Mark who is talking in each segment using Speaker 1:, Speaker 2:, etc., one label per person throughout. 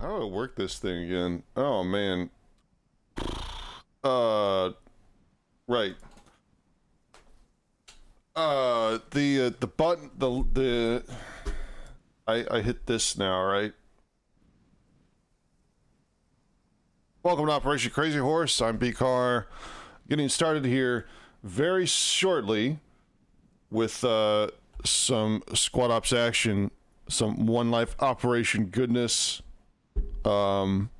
Speaker 1: How do I work this thing again? Oh man. Uh, right. Uh, the uh, the button the the. I I hit this now, right? Welcome to Operation Crazy Horse. I'm bcarr. Getting started here very shortly with uh some squad ops action, some one life operation goodness. Um,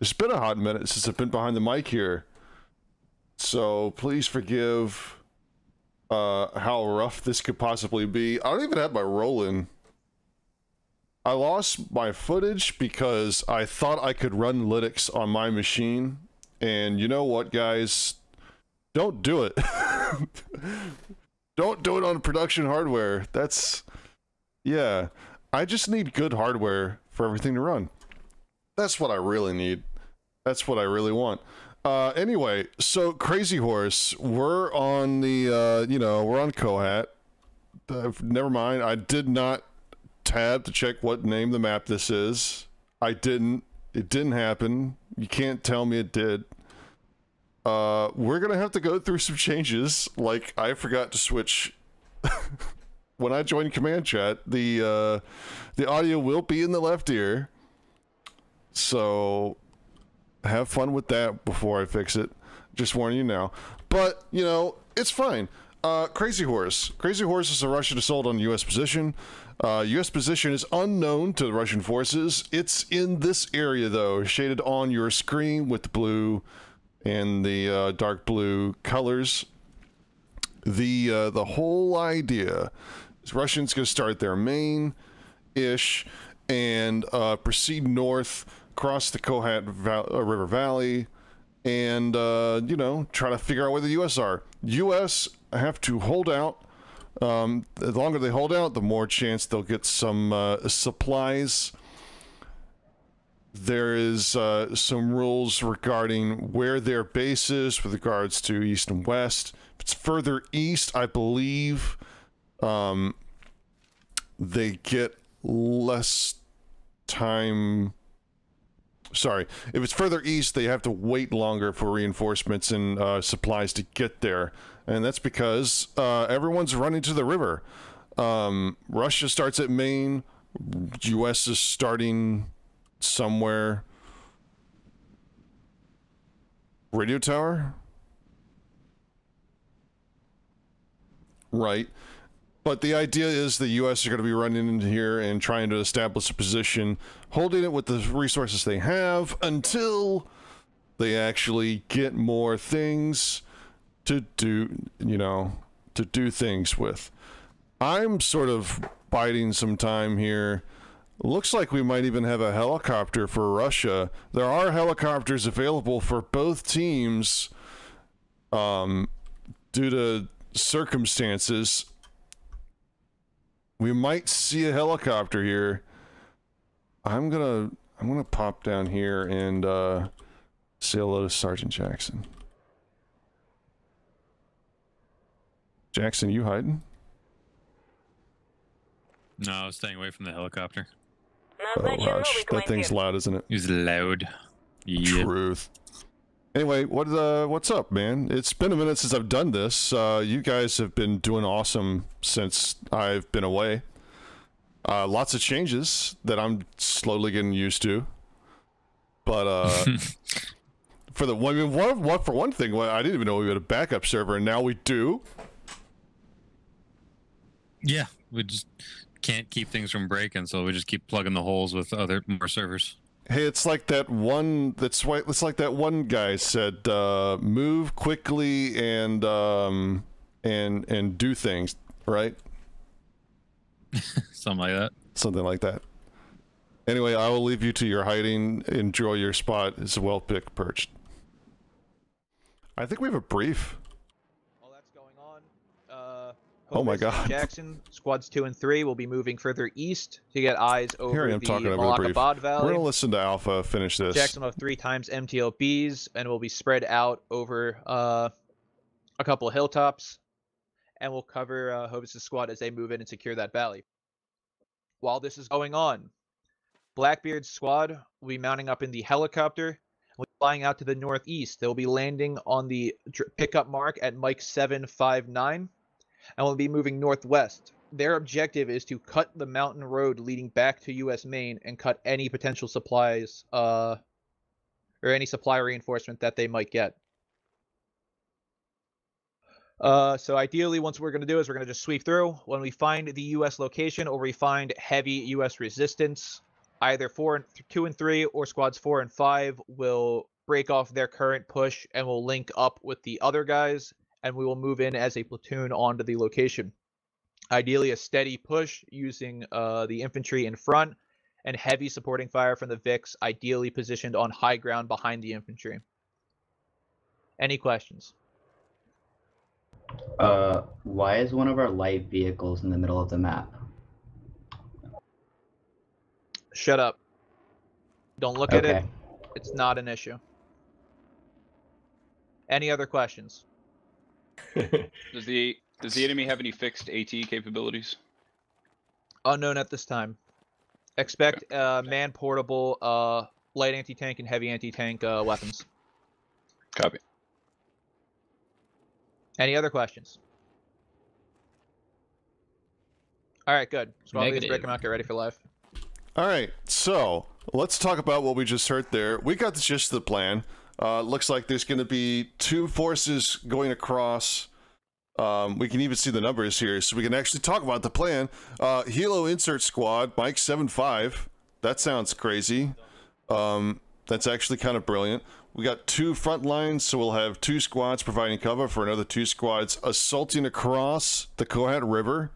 Speaker 1: it's been a hot minute since I've been behind the mic here, so please forgive uh, how rough this could possibly be. I don't even have my roll in. I lost my footage because I thought I could run Linux on my machine, and you know what, guys? Don't do it. don't do it on production hardware. That's yeah. I just need good hardware for everything to run. That's what I really need. That's what I really want. Uh, anyway, so Crazy Horse, we're on the, uh, you know, we're on Kohat. Uh, never mind. I did not tab to check what name the map this is. I didn't. It didn't happen. You can't tell me it did. Uh, we're gonna have to go through some changes. Like I forgot to switch when I joined command chat. The uh, the audio will be in the left ear, so have fun with that before I fix it. Just warning you now. But you know it's fine. Uh, Crazy Horse. Crazy Horse is a Russian assault on U.S. position. Uh, U.S. position is unknown to the Russian forces. It's in this area, though, shaded on your screen with the blue and the uh, dark blue colors. The uh, the whole idea is Russians going to start their main ish and uh, proceed north, cross the Kohat Val- uh, River Valley, and uh, you know try to figure out where the U.S. are. U.S. have to hold out. Um, the longer they hold out, the more chance they'll get some uh, supplies there is uh, some rules regarding where their base is with regards to east and west. If it's further east, I believe um, they get less time. Sorry, if it's further east, they have to wait longer for reinforcements and uh, supplies to get there, and that's because uh, everyone's running to the river. Um, Russia starts at Maine. U.S. is starting somewhere. Radio tower? Right. But the idea is the U.S. are going to be running in here and trying to establish a position, holding it with the resources they have until they actually get more things to do, you know, to do things with. I'm sort of biding some time here Looks like we might even have a helicopter for Russia. There are helicopters available for both teams um, due to circumstances. We might see a helicopter here. I'm gonna I'm gonna pop down here and uh, say hello to Sergeant Jackson. Jackson, you hiding?
Speaker 2: No, I was staying away from the helicopter.
Speaker 1: Oh, gosh. That thing's loud, isn't it?
Speaker 2: He's loud.
Speaker 1: Yep. Truth. Anyway, what uh, what's up, man? It's been a minute since I've done this. Uh, you guys have been doing awesome since I've been away. Uh, lots of changes that I'm slowly getting used to. But uh, for the one, I mean, one, one for one thing, I didn't even know we had a backup server, and now we do.
Speaker 2: Yeah, we just can't keep things from breaking, so we just keep plugging the holes with other more servers.
Speaker 1: Hey, it's like that one. That's why. It's like that one guy said, uh, "Move quickly and um, and and do things." Right?
Speaker 2: Something like that.
Speaker 1: Something like that. Anyway, I will leave you to your hiding. Enjoy your spot. It's well picked, perched. I think we have a brief. Oh my God!
Speaker 3: Jackson squads two and three will be moving further east to get eyes over
Speaker 1: Here I am
Speaker 3: the
Speaker 1: talking over the brief.
Speaker 3: Valley.
Speaker 1: We're gonna listen to Alpha finish this.
Speaker 3: Jackson will have three times MTLBs and will be spread out over uh, a couple of hilltops, and will cover uh, Hovis' squad as they move in and secure that valley. While this is going on,
Speaker 4: Blackbeard's squad will be mounting up in the helicopter, flying out to the northeast. They'll be landing on the pickup mark at Mike 759 and will be moving northwest. Their objective is to cut the mountain road leading back to US Maine and cut any potential supplies uh, or any supply reinforcement that they might get. Uh, so ideally, once we're going to do is we're going to just sweep through. When we find the U.S. location or we find heavy U.S. resistance, either four and two and three or squads four and five will break off their current push and will link up with the other guys, and we will move in as a platoon onto the location. Ideally, a steady push using uh, the infantry in front and heavy supporting fire from the VIX, ideally positioned on high ground behind the infantry. Any questions?
Speaker 5: Uh, why is one of our light vehicles in the middle of the map?
Speaker 4: Shut up. Don't look at it. It's not an issue. Any other questions?
Speaker 6: Does the does the enemy have any fixed AT capabilities?
Speaker 4: Unknown at this time. Expect uh, man portable uh, light anti tank and heavy anti tank uh, weapons.
Speaker 6: Copy.
Speaker 4: Any other questions? All right, good. Squad leaders, break them out. Get ready for live.
Speaker 1: All right, so let's talk about what we just heard there. We got the gist of the plan. Uh, looks like there's going to be two forces going across. Um, we can even see the numbers here, so we can actually talk about the plan. Uh, Helo Insert Squad, Mike seven five. That sounds crazy. Um, that's actually kind of brilliant. We got two front lines, so we'll have two squads providing cover for another two squads assaulting across the Kohat River.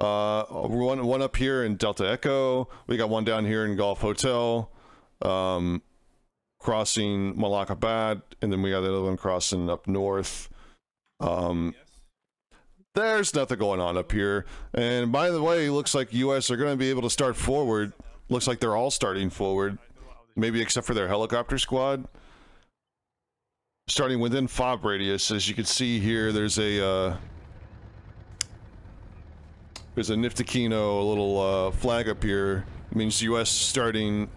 Speaker 1: Uh, one one up here in Delta Echo. We got one down here in Golf Hotel, um, crossing Malakabad, and then we got the other one crossing up north. Um, there's nothing going on up here. And by the way, looks like U.S. are going to be able to start forward. Looks like they're all starting forward, maybe except for their helicopter squad. Starting within fob radius, as you can see here, there's a. Uh, there's a Niftakino, little uh, flag up here. It means U.S. starting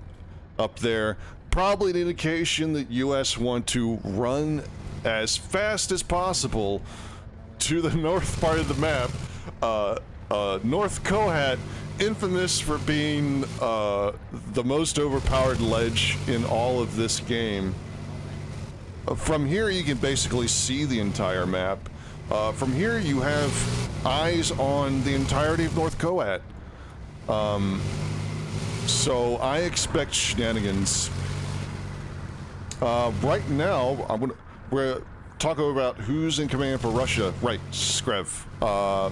Speaker 1: up there. Probably an indication that U.S. want to run as fast as possible to the north part of the map. Uh, uh, North Kohat, infamous for being uh, the most overpowered ledge in all of this game. Uh, From here, you can basically see the entire map. Uh, from here, you have eyes on the entirety of North Kohat. Um, so I expect shenanigans. Uh, right now, I'm gonna we're talking about who's in command for Russia. Right, Skrev. Uh.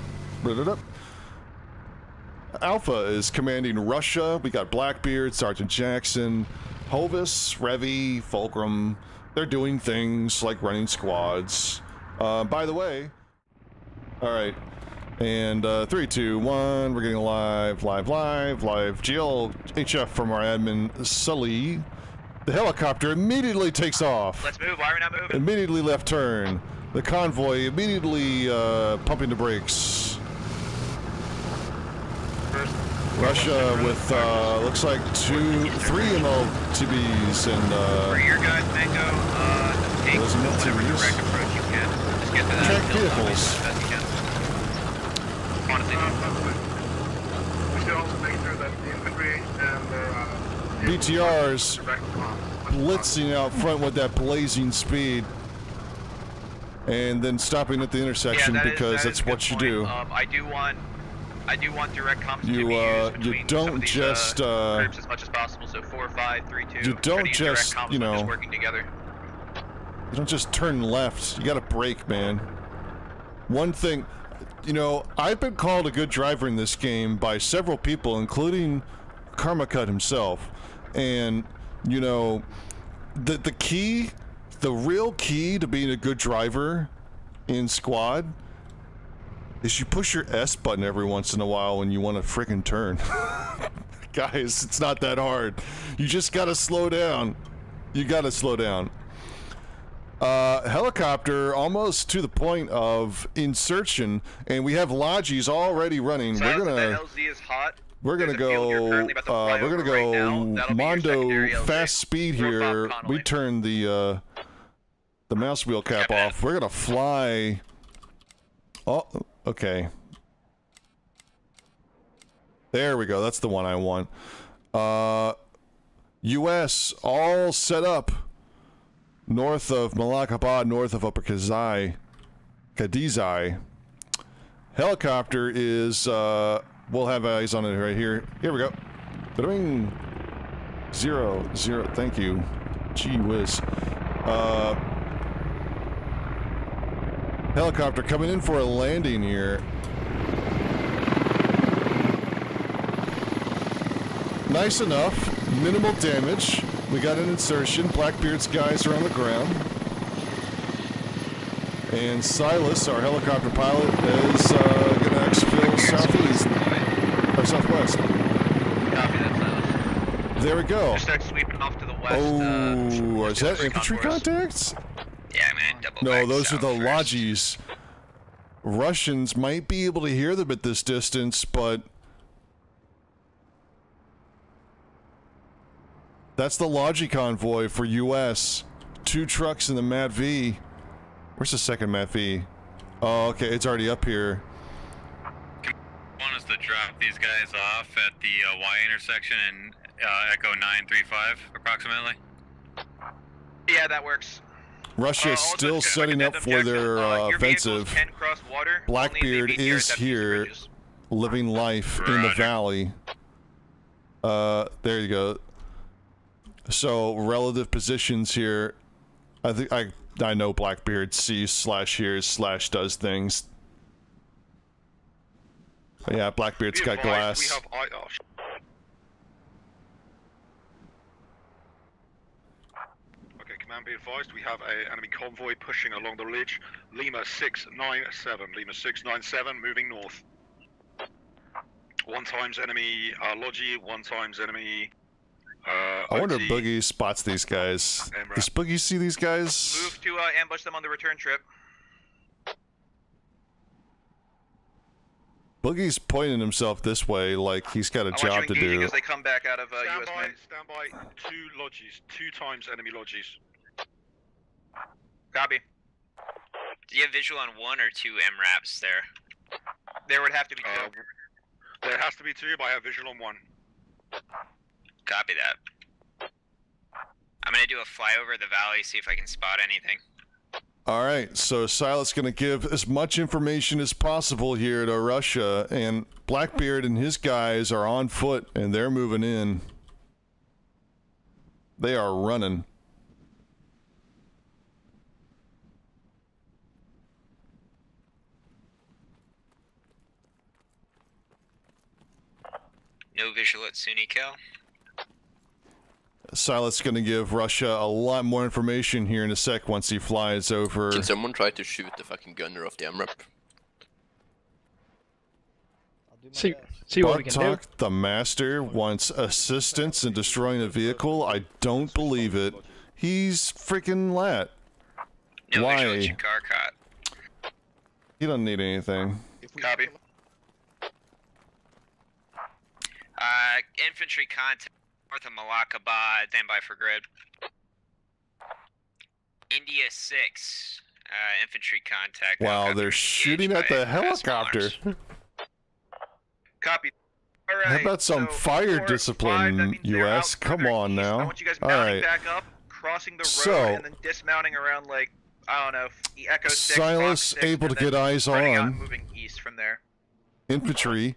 Speaker 1: Alpha is commanding Russia. We got Blackbeard, Sergeant Jackson, Hovis, Revy, Fulcrum. They're doing things like running squads. Uh, by the way, all right. And uh, three, two, one. We're getting live, live, live, live. GLHF from our admin, Sully. The helicopter immediately takes off.
Speaker 7: Let's move. Why are we not moving?
Speaker 1: Immediately left turn. The convoy immediately uh, pumping the brakes.
Speaker 7: First,
Speaker 1: Russia with uh, looks like two, three MTLBs and
Speaker 7: for
Speaker 1: uh,
Speaker 7: your guys, Mango, uh, take
Speaker 1: Those
Speaker 7: direct approach you can. Just get to that
Speaker 1: Track vehicles.
Speaker 7: as best you can. Honestly,
Speaker 8: We should also make sure that the infantry and their uh, Direct
Speaker 1: blitzing out front with that blazing speed, and then stopping at the intersection
Speaker 7: yeah, that is-
Speaker 1: because
Speaker 7: that is
Speaker 1: that's what you
Speaker 7: point.
Speaker 1: do.
Speaker 7: Um, I do want, I do want direct comms
Speaker 1: You uh, you don't
Speaker 7: these,
Speaker 1: just
Speaker 7: uh,
Speaker 1: uh,
Speaker 7: as much as possible. So four, five, three, two.
Speaker 1: You don't
Speaker 7: to use direct
Speaker 1: just, you know,
Speaker 7: working together.
Speaker 1: You don't just turn left. You got to brake, man. One thing, you know, I've been called a good driver in this game by several people, including Karma Cut himself. And, you know, the the key, the real key to being a good driver in squad is you push your S button every once in a while when you want to freaking turn. Guys, it's not that hard. You just got to slow down. You got to slow down. Uh, helicopter almost to the point of insertion, and we have Logis already running. We're gonna
Speaker 4: that LZ is hot.
Speaker 1: We're gonna
Speaker 4: there's a field you're
Speaker 1: go uh, we're gonna
Speaker 4: right
Speaker 1: go
Speaker 4: now. That'll be your secondary
Speaker 1: Mondo fast speed here. We turn the uh, the mouse wheel cap
Speaker 4: Yeah,
Speaker 1: off. We're gonna fly. Oh, okay. There we go. That's the one I want. Uh, U.S. all set up north of Malakabad, north of Upper Kazai, Kadizai. Helicopter is, uh, we'll have eyes on it right here. Here we go. Ba-ding. Zero, zero, thank you. Gee whiz. Uh, helicopter coming in for a landing here. Nice enough. Minimal damage. We got an insertion. Blackbeard's guys are on the ground. And Silas, our helicopter pilot, is uh, going to exfil southeast. Or southwest.
Speaker 4: Silas.
Speaker 1: There we go.
Speaker 4: Just start sweeping off to the west.
Speaker 1: Oh,
Speaker 4: uh,
Speaker 1: is that infantry contacts?
Speaker 4: Yeah, man. Double
Speaker 1: No, those are the
Speaker 4: first.
Speaker 1: Logis. Russians might be able to hear them at this distance, but that's the Logi convoy for U.S. Two trucks in the Mat V. Where's the second Mat V? Oh, okay, it's already up here.
Speaker 2: One is to drop these guys off at the uh, Y intersection in uh, Echo 935, approximately.
Speaker 4: Yeah, that works.
Speaker 1: Russia
Speaker 4: Uh,
Speaker 1: is still setting up for their
Speaker 4: objection.
Speaker 1: uh, offensive.
Speaker 4: Water. only if they
Speaker 1: Blackbeard is
Speaker 4: TRSFs
Speaker 1: here. living life in the valley. Uh, there you go. So relative positions here. I think I I know Blackbeard sees slash hears slash does things. Yeah, Blackbeard's
Speaker 9: Be
Speaker 1: got
Speaker 9: advised,
Speaker 1: glass.
Speaker 9: We have I- oh, Okay, command be advised, we have a enemy convoy pushing along the ridge. Lima 697, Lima 697, moving north. One times enemy uh, Logi, one times enemy. Uh,
Speaker 1: I wonder if Boogie spots these guys.
Speaker 9: Emra.
Speaker 1: Does Boogie see these guys?
Speaker 4: Move to uh, ambush them on the return trip.
Speaker 1: Boogie's pointing himself this way like he's got a
Speaker 4: I
Speaker 1: job to do.
Speaker 4: as they come back out of uh,
Speaker 9: stand
Speaker 4: U.S.
Speaker 9: by,
Speaker 4: main.
Speaker 9: stand by. Two lodges, two times enemy lodges.
Speaker 4: Copy.
Speaker 10: Do you have visual on one or two MRAPs there?
Speaker 4: There would have to be two.
Speaker 9: Uh, there has to be two, but I have visual on one.
Speaker 10: Copy that. I'm gonna do a flyover the valley, see if I can spot anything.
Speaker 1: All right, so Silas going to give as much information as possible here to Russia, and Blackbeard and his guys are on foot and they're moving in. They are running.
Speaker 10: No visual at Sunikel.
Speaker 1: Silas going to give Russia a lot more information here in a sec once he flies over.
Speaker 11: Can someone try to shoot the fucking gunner off the MRAP?
Speaker 12: See, see what we can do.
Speaker 1: The master, wants assistance in destroying a vehicle. I don't believe it. He's freaking lat.
Speaker 10: No
Speaker 1: Why?
Speaker 10: visual at
Speaker 1: He doesn't need anything.
Speaker 4: Copy.
Speaker 10: Uh, infantry contact north of Malakabad, stand by for grid. India 6, uh, infantry contact.
Speaker 1: Wow, they're shooting at the helicopter.
Speaker 4: Copy. All right.
Speaker 1: How about some
Speaker 4: so
Speaker 1: fire
Speaker 4: four,
Speaker 1: discipline,
Speaker 4: five, that means they're
Speaker 1: US? Come on
Speaker 4: east.
Speaker 1: now.
Speaker 4: I want you guys
Speaker 1: All
Speaker 4: mounting back up, crossing the road,
Speaker 1: So-
Speaker 4: and then dismounting around like I don't know, Echo Six.
Speaker 1: Silas
Speaker 4: 6,
Speaker 1: able to get eyes
Speaker 4: spreading out
Speaker 1: on.
Speaker 4: moving east from there.
Speaker 1: Infantry.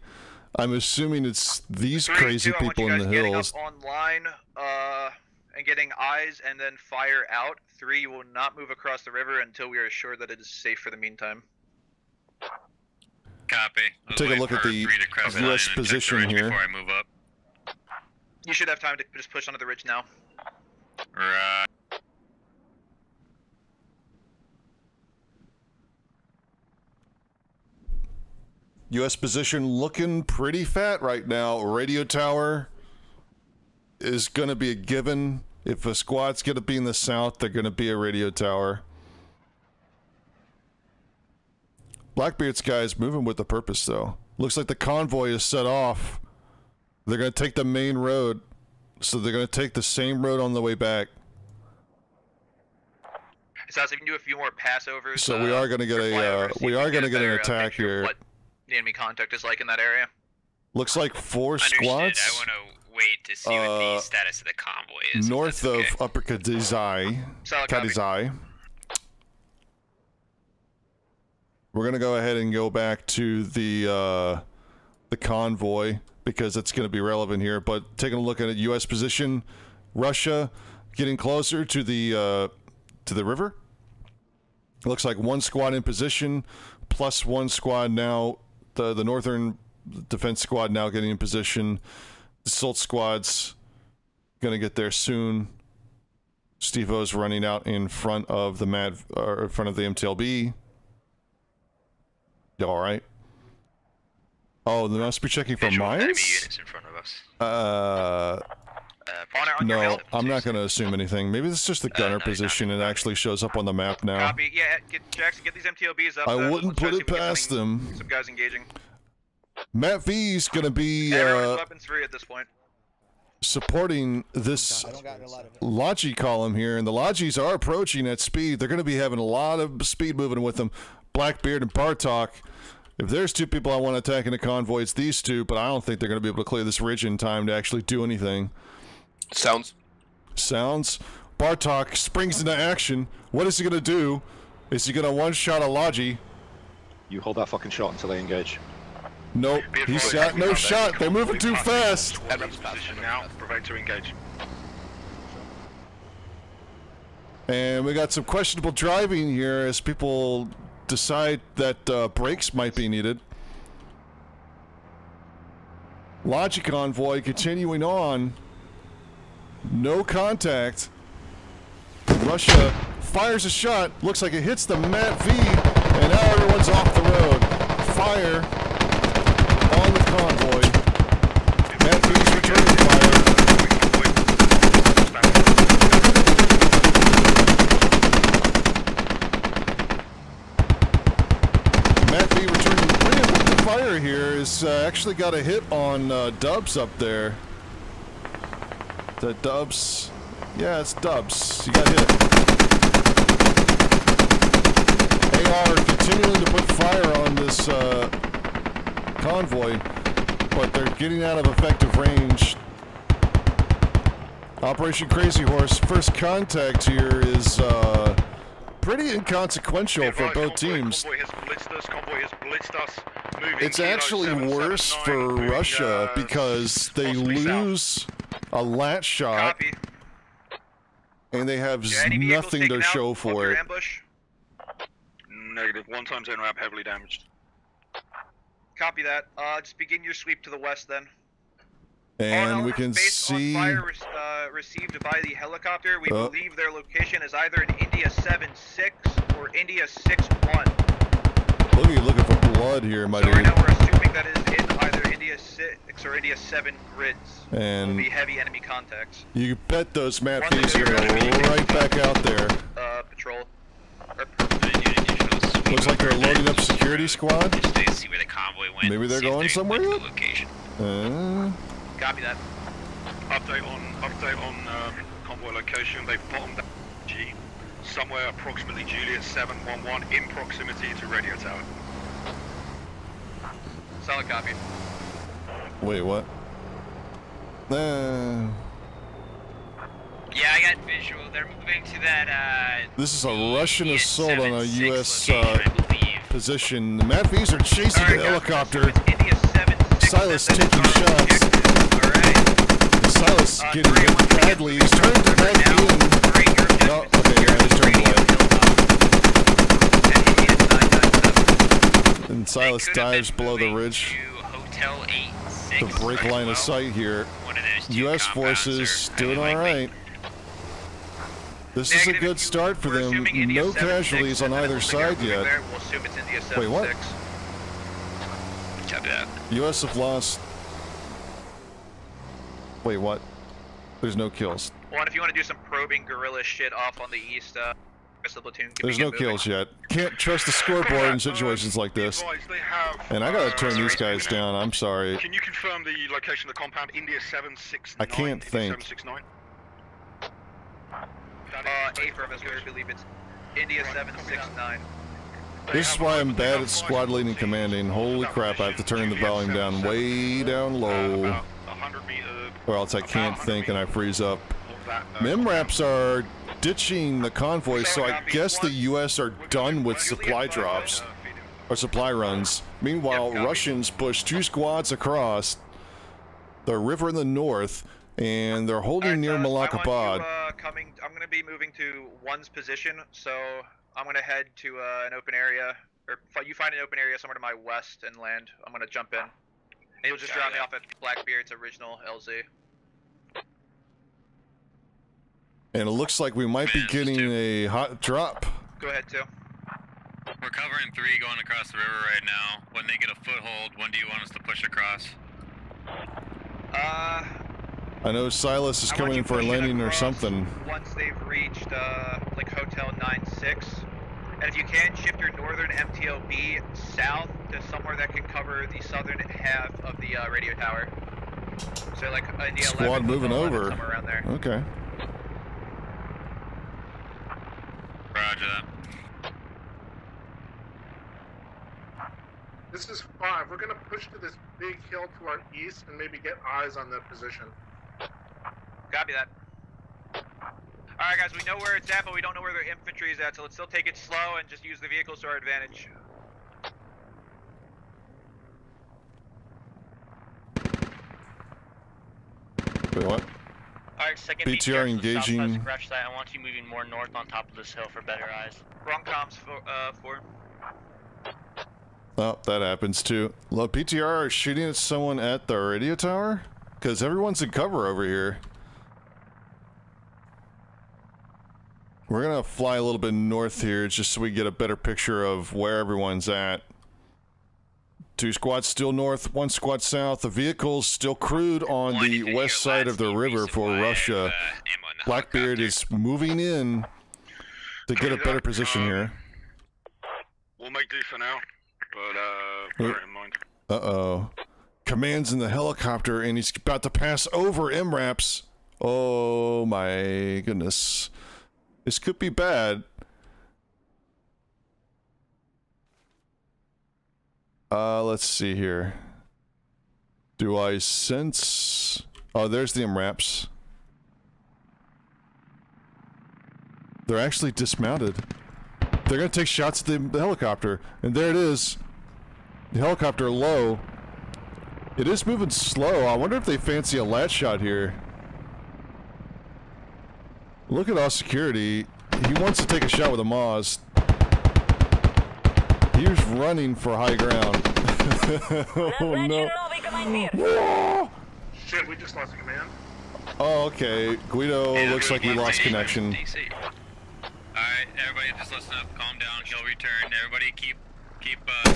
Speaker 1: I'm assuming it's these
Speaker 4: Three,
Speaker 1: crazy
Speaker 4: two, I want
Speaker 1: people
Speaker 4: you
Speaker 1: in
Speaker 4: guys
Speaker 1: the
Speaker 4: getting
Speaker 1: hills.
Speaker 4: Up online, uh, and getting eyes, and then fire out. Three, you will not move across the river until we are assured that it is safe for the meantime.
Speaker 2: Copy. I was
Speaker 1: Take a look at the
Speaker 2: three to cross the
Speaker 1: US
Speaker 2: and the
Speaker 1: position here.
Speaker 2: Before I move up.
Speaker 4: You should have time to just push onto the ridge now.
Speaker 2: Right.
Speaker 1: U.S. position looking pretty fat right now. Radio tower is going to be a given. If a squad's going to be in the south, they're going to be a radio tower. Blackbeard's guy is moving with a purpose, though. Looks like the convoy is set off. They're going to take the main road, so they're going to take the same road on the way back.
Speaker 4: It sounds like we can do a few more passovers.
Speaker 1: So we
Speaker 4: uh,
Speaker 1: are going uh,
Speaker 4: to
Speaker 1: get
Speaker 4: a
Speaker 1: uh, we are
Speaker 4: going
Speaker 1: to get an
Speaker 4: uh,
Speaker 1: attack here.
Speaker 4: What the enemy contact is like in that area.
Speaker 1: Looks like four
Speaker 10: Understood.
Speaker 1: squads
Speaker 10: I want to wait to see what
Speaker 1: Uh,
Speaker 10: the status of the convoy is.
Speaker 1: north
Speaker 10: that's okay.
Speaker 1: of Upper Kadizai.
Speaker 4: Solid.
Speaker 1: Kadizai. We're gonna go ahead and go back to the uh, the convoy because it's gonna be relevant here. But taking a look at a U.S. position, Russia getting closer to the uh, to the river. It looks like one squad in position, plus one squad now. The the northern defense squad now getting in position. The Salt squad's gonna get there soon. Stevo's running out in front of the mad or in front of the MTLB. You all right? Oh, they must be checking for
Speaker 10: Visual enemy
Speaker 1: mines.
Speaker 10: units in front of us.
Speaker 1: Uh, no,
Speaker 4: hill.
Speaker 1: I'm not going to assume anything. Maybe it's just the
Speaker 10: Uh,
Speaker 1: gunner
Speaker 10: no,
Speaker 1: position It actually shows up on the map now.
Speaker 4: Copy. Yeah, get Jackson, get these MTLBs up.
Speaker 1: I
Speaker 4: uh,
Speaker 1: wouldn't
Speaker 4: let's
Speaker 1: put it
Speaker 4: see if we can get
Speaker 1: past
Speaker 4: something-
Speaker 1: them.
Speaker 4: Some guys engaging.
Speaker 1: Matt V's going to be
Speaker 4: Everyone's
Speaker 1: uh,
Speaker 4: weapons free at this point.
Speaker 1: supporting this Logi column here, and the Logis are approaching at speed. They're going to be having a lot of speed moving with them. Blackbeard and Bartok. If there's two people I want attacking the convoy, it's these two, but I don't think they're going to be able to clear this ridge in time to actually do anything.
Speaker 11: Sounds.
Speaker 1: Sounds. Bartok springs into action. What is he going to do? Is he going to one-shot a Logi?
Speaker 13: You hold that fucking shot until they engage.
Speaker 1: Nope. He shot no shot. They're moving too fast.
Speaker 9: Position now. Prevent to engage.
Speaker 1: And we got some questionable driving here as people decide that uh, brakes might be needed. Logi convoy continuing on. No contact. Russia fires a shot. Looks like it hits the Matt V. And now everyone's off the road. Fire on the convoy. Matt V's returning fire. Matt V returning fire here is uh, actually got a hit on uh, Dubs up there. The Dubs, yeah, it's Dubs. You got hit. AR continuing to put fire on this uh, convoy, but they're getting out of effective range. Operation Crazy Horse, first contact here is uh, pretty inconsequential for
Speaker 9: Right,
Speaker 1: both
Speaker 9: convoy,
Speaker 1: teams.
Speaker 9: Convoy has blitzed us. Convoy has blitzed us. Moving
Speaker 1: It's actually worse for Russia
Speaker 9: uh,
Speaker 1: because they lose a lat shot
Speaker 4: Copy.
Speaker 1: and they have
Speaker 4: Yeah,
Speaker 1: nothing to
Speaker 4: out
Speaker 1: show for it.
Speaker 4: Ambush?
Speaker 9: Negative. One times MRAP heavily damaged.
Speaker 4: Copy that. Uh, just begin your sweep to the west then.
Speaker 1: And
Speaker 4: All
Speaker 1: we can see
Speaker 4: fire re- uh, received by the helicopter. We
Speaker 1: Oh.
Speaker 4: believe their location is either in India 7-6 or India 6-1.
Speaker 1: Look at you looking for blood here, my
Speaker 4: So right now we're assuming that is in either India 6 or India 7 grids. Will
Speaker 1: And
Speaker 4: be heavy enemy contacts.
Speaker 1: you bet those Matt
Speaker 4: One
Speaker 1: V's are gonna
Speaker 4: enemy.
Speaker 1: go right back out there.
Speaker 4: Uh, patrol.
Speaker 1: Looks like they're loading up security squad.
Speaker 10: See where the convoy went.
Speaker 1: Maybe they're going
Speaker 10: they
Speaker 1: somewhere
Speaker 10: went to
Speaker 1: yet?
Speaker 10: the location.
Speaker 1: Uh,
Speaker 4: copy that.
Speaker 9: Update on update on um, convoy location. They've bottomed out G somewhere approximately Juliet 711 in proximity to radio tower.
Speaker 4: Solid copy.
Speaker 1: wait, what? Uh,
Speaker 10: Yeah, I got visual. They're moving to that. Uh,
Speaker 1: this is a Russian assault on a U.S.
Speaker 10: location,
Speaker 1: Uh, position. The Matt are chasing
Speaker 4: Alright,
Speaker 1: the helicopter.
Speaker 4: so it's India 7-6.
Speaker 1: Silas taking shots.
Speaker 4: objective. Alright.
Speaker 1: Silas
Speaker 4: Uh,
Speaker 1: getting
Speaker 4: three,
Speaker 1: hit
Speaker 4: one,
Speaker 1: badly. He's turning to Matt
Speaker 4: now.
Speaker 1: No, okay,
Speaker 4: secure
Speaker 1: yeah, he's turned
Speaker 4: radio
Speaker 1: away.
Speaker 4: And India 997.
Speaker 1: And
Speaker 10: They
Speaker 1: Silas dives below the ridge.
Speaker 10: to Hotel 86
Speaker 1: to break line of sight here.
Speaker 10: One of those two
Speaker 1: U.S. forces doing
Speaker 10: all right.
Speaker 1: all
Speaker 10: likely.
Speaker 1: This is a good start for them. No
Speaker 4: 7-6,
Speaker 1: casualties on either
Speaker 4: once they
Speaker 1: side yet.
Speaker 4: We'll assume it's India 7-6.
Speaker 1: Wait, what?
Speaker 10: Copy.
Speaker 1: U.S. have lost. Wait, what? There's no kills.
Speaker 4: One, if you want to do some probing guerrilla shit off on the east, uh, rest of the platoon can
Speaker 1: There's no
Speaker 4: moving.
Speaker 1: kills yet. Can't trust the scoreboard in situations like this.
Speaker 9: Advised, have.
Speaker 1: And I gotta
Speaker 9: uh,
Speaker 1: turn these guys down. I'm sorry.
Speaker 9: Can you confirm the location of the compound? India 769.
Speaker 1: I can't think.
Speaker 9: 769.
Speaker 4: Uh, affirmative. I believe it's India 769.
Speaker 1: This is why I'm bad at squad leading commanding. Holy crap, I have to turn the volume down way down low. Or else I can't think and I freeze up. MRAPs are ditching the convoy, so I guess the US are done with supply drops. Or supply runs. Meanwhile, Russians push two squads across the river in the north, and they're holding near
Speaker 4: I
Speaker 1: Malakabad.
Speaker 4: uh, coming. I'm gonna be moving to one's position, so I'm gonna head to uh, an open area, or you find an open area somewhere to my west and land. I'm gonna jump in, and you'll just drop me off at Blackbeard's original LZ.
Speaker 1: And it looks like we might be getting a hot drop.
Speaker 4: Go ahead, too.
Speaker 2: We're covering three going across the river right now. When they get a foothold, when do you want us to push across?
Speaker 4: Uh,
Speaker 1: I know Silas is coming in for a landing or something.
Speaker 4: once they've reached uh, like Hotel 96, and if you can, shift your northern MTLB south to somewhere that can cover the southern half of the uh, radio tower. So like India 11,
Speaker 1: Squad moving
Speaker 4: 11,
Speaker 1: over.
Speaker 4: somewhere around there.
Speaker 1: Okay.
Speaker 2: Roger that.
Speaker 14: This is five. We're gonna push to this big hill to our east and maybe get eyes on that position.
Speaker 4: Copy that. Alright guys, we know where it's at, but we don't know where their infantry is at, so let's still take it slow and just use the vehicles to our advantage.
Speaker 1: Wait, what?
Speaker 15: Alright, second
Speaker 1: BTR
Speaker 15: BTR,
Speaker 1: engaging-
Speaker 15: southwest crash site. I want you moving more north on top of this hill for better eyes.
Speaker 4: Wrong comms for, uh, for.
Speaker 1: Oh, that happens too. Look, BTR is shooting at someone at the radio tower? Because everyone's in cover over here. We're gonna fly a little bit north here just so we get a better picture of where everyone's at. Two squads still north, one squad south. The vehicle's still crewed on the west side of the river for Russia. Blackbeard is moving in to get a better position here.
Speaker 9: We'll make do for now, but uh,
Speaker 1: Uh,
Speaker 9: bear in mind.
Speaker 1: Uh oh. Command's in the helicopter and he's about to pass over MRAPs. Oh my goodness. This could be bad. Uh, let's see here. Do I sense. Oh, there's the MRAPs. They're actually dismounted. They're gonna take shots at the, the helicopter. And there it is. The helicopter low. It is moving slow. I wonder if they fancy a lat shot here. Look at all security. He wants to take a shot with a Moz. He's running for high ground. oh no. Whoa!
Speaker 14: Shit, we just lost a command.
Speaker 1: Oh, okay. Guido looks like we lost connection.
Speaker 2: Alright, everybody just listen up, calm down, he'll return. Everybody keep keep uh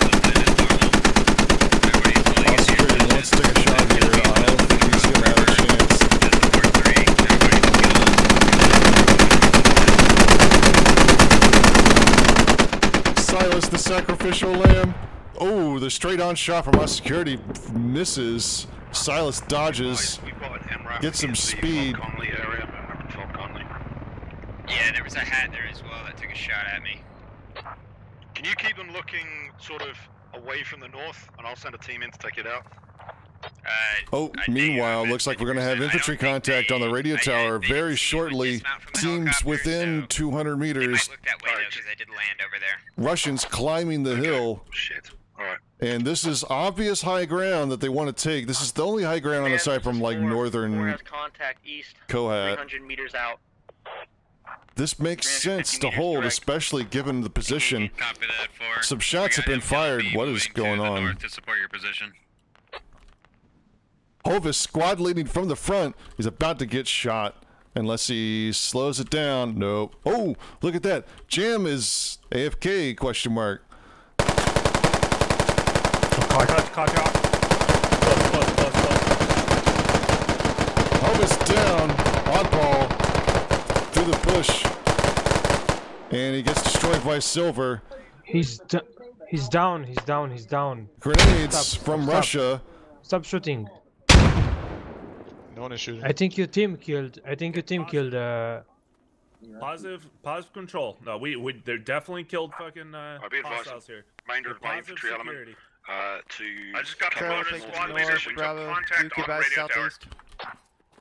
Speaker 1: All security wants to take a shot here. I don't think he's gonna have a chance. Silas the sacrificial lamb. Oh, the straight on shot from our security misses. Silas dodges. Gets some speed.
Speaker 9: Conley area, Fort Conley.
Speaker 10: Yeah, there was a hat there as well that took a shot at me.
Speaker 9: Can you keep them looking sort of away from the north, and I'll send a team in to take it out?
Speaker 1: Oh, meanwhile, looks like we're going to have infantry contact on the radio tower very shortly. Teams within 200 meters.
Speaker 10: Way though, I did land over there.
Speaker 1: Russians climbing the hill.
Speaker 9: Shit. Alright.
Speaker 1: And this is obvious high ground that they want to take. This is the only high ground on the side from like northern
Speaker 15: has contact east,
Speaker 1: Kohat.
Speaker 15: 300 meters out.
Speaker 1: This makes sense to hold, especially given the position. Some shots have been fired. What is going on?
Speaker 2: to support your position.
Speaker 1: Hovis, squad leading from the front, is about to get shot. Unless he slows it down. Nope. Oh, look at that. Jam is AFK, question mark. Hovis down. Oddball. Through the push. and he gets destroyed by Silver.
Speaker 16: He's he's down. He's down. He's down.
Speaker 1: Grenades
Speaker 16: Stop,
Speaker 1: from
Speaker 16: stop.
Speaker 1: Russia.
Speaker 16: Stop shooting.
Speaker 17: No one is shooting.
Speaker 16: I think your team killed. I think your team killed. Uh,
Speaker 18: Positive, positive control. No, we, we they're definitely killed fucking uh,
Speaker 9: I'll be advised.
Speaker 18: hostiles here.
Speaker 9: Remainder of my
Speaker 18: Positive
Speaker 9: infantry element uh, to.
Speaker 14: I just got
Speaker 9: Bravo
Speaker 14: promoted
Speaker 9: six
Speaker 14: squad leader. We took
Speaker 9: Bravo,
Speaker 14: contact on radio tower.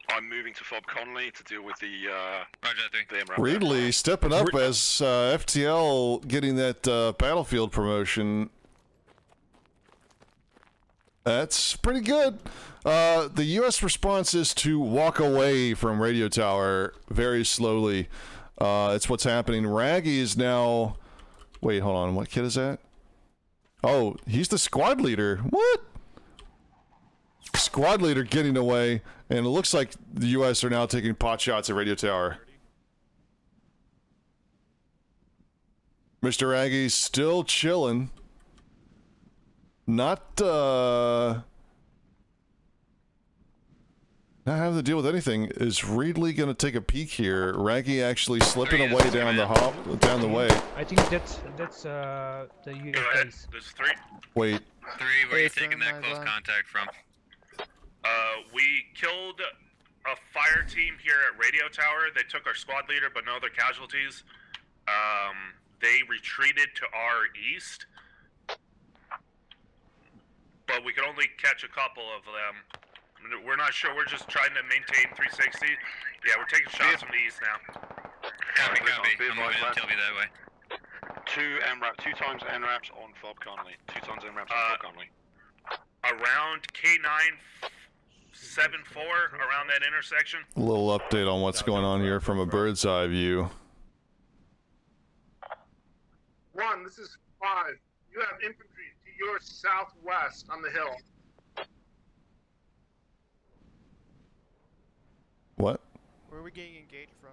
Speaker 9: I'm moving to Fob Conley to deal with the uh,
Speaker 2: Roger that
Speaker 9: the MRAP.
Speaker 1: Reedley stepping up as uh, FTL getting that uh, battlefield promotion. That's pretty good. Uh, the U.S. response is to walk away from Radio Tower very slowly. Uh, it's what's happening. Raggy is now. Wait, hold on. What kid is that? Oh, he's the squad leader. What? Squad leader getting away, and it looks like the U.S. are now taking pot shots at Radio Tower. Mr. Aggie still chilling. Not uh not having to deal with anything. Is Reedley gonna take a peek here? Raggy actually slipping away down the hop down the way.
Speaker 16: I think that's that's uh the US Go base.
Speaker 14: There's three.
Speaker 1: Wait.
Speaker 2: Three, where are you taking that close contact from?
Speaker 14: Uh, we killed a fire team here at Radio Tower. They took our squad leader, but no other casualties. Um, they retreated to our east, but we could only catch a couple of them. We're not sure. We're just trying to maintain 360. Yeah, we're taking shots from the east now.
Speaker 2: Copy,
Speaker 9: Listen,
Speaker 2: copy.
Speaker 9: be
Speaker 2: I'm moving
Speaker 9: advised,
Speaker 2: to tell me that way.
Speaker 9: Two MRAP, two times MRAPs on Fob Conley. Two times MRAPs on
Speaker 14: Uh,
Speaker 9: Fob Conley.
Speaker 14: Around K9 74, around that intersection.
Speaker 1: A little update on what's going on here from a bird's eye view.
Speaker 14: One, this is five. You have infantry to your southwest on the hill.
Speaker 1: What?
Speaker 17: Where are we getting engaged from?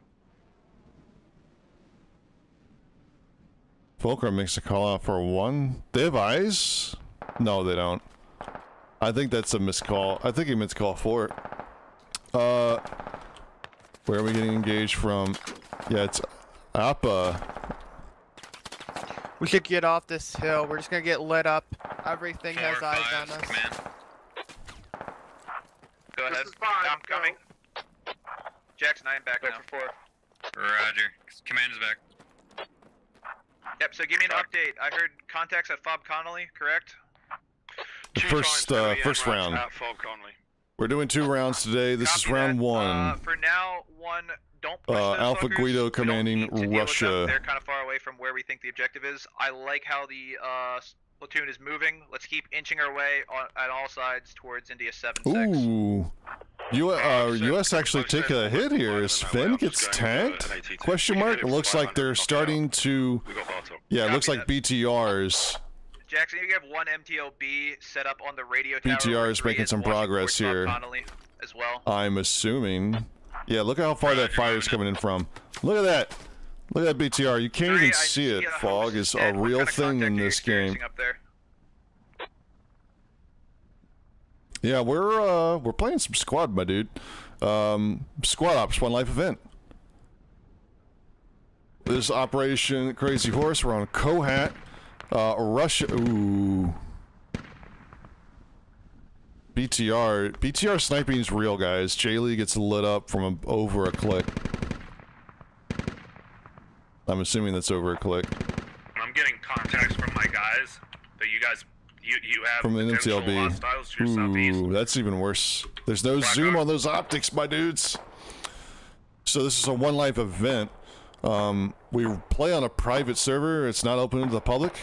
Speaker 1: Fulcrum makes a call out for one. They have eyes? No, they don't. I think that's a miscall. I think he meant to call for it. Uh, where are we getting engaged from? Yeah, it's Appa.
Speaker 17: We should get off this hill. We're just gonna get lit up. Everything has eyes on us.
Speaker 4: Go ahead. I'm coming. Jack's nine back now. For four.
Speaker 2: Roger. Command is back.
Speaker 4: Yep. So give me an update. I heard contacts at Fob Connolly, correct?
Speaker 1: The first, uh, first round.
Speaker 9: At Fob Conley.
Speaker 1: We're doing two rounds today. This is round
Speaker 4: Uh,
Speaker 1: one.
Speaker 4: for now, one.
Speaker 1: Uh, Alpha. Guido commanding
Speaker 4: need to deal with them.
Speaker 1: Russia.
Speaker 4: They're kind of far away from where we think the objective is. I like how the uh, platoon is moving. Let's keep inching our way on, at all sides towards India 7-6.
Speaker 1: Ooh. U uh, U.S. actually take a hit here. Sven gets tanked? Question mark. It looks like they're starting to. Yeah, it looks like BTRs.
Speaker 4: Jackson, you have one MTLB set up on the radio tower.
Speaker 1: BTR is making some progress here.
Speaker 4: Well.
Speaker 1: I'm assuming. Yeah, look at how far that fire is coming in from. Look at that. Look at that BTR. You can't even see it. Fog is a real thing in this game.
Speaker 4: Up there.
Speaker 1: Yeah, we're uh we're playing some squad, my dude. Um, squad ops, one life event. This Operation Crazy Horse. We're on Kohat, uh, Russia. Ooh. BTR. BTR sniping is real, guys. Jaylee gets lit up from a, over a click. I'm assuming that's over a click.
Speaker 14: I'm getting contacts from my guys that you guys you you have
Speaker 1: From the
Speaker 14: potential
Speaker 1: MTLB.
Speaker 14: hostiles to your southeast.
Speaker 1: Ooh, that's even worse. There's no zoom on those optics, my dudes. So this is a one life event. Um, we play on a private server. It's not open to the public.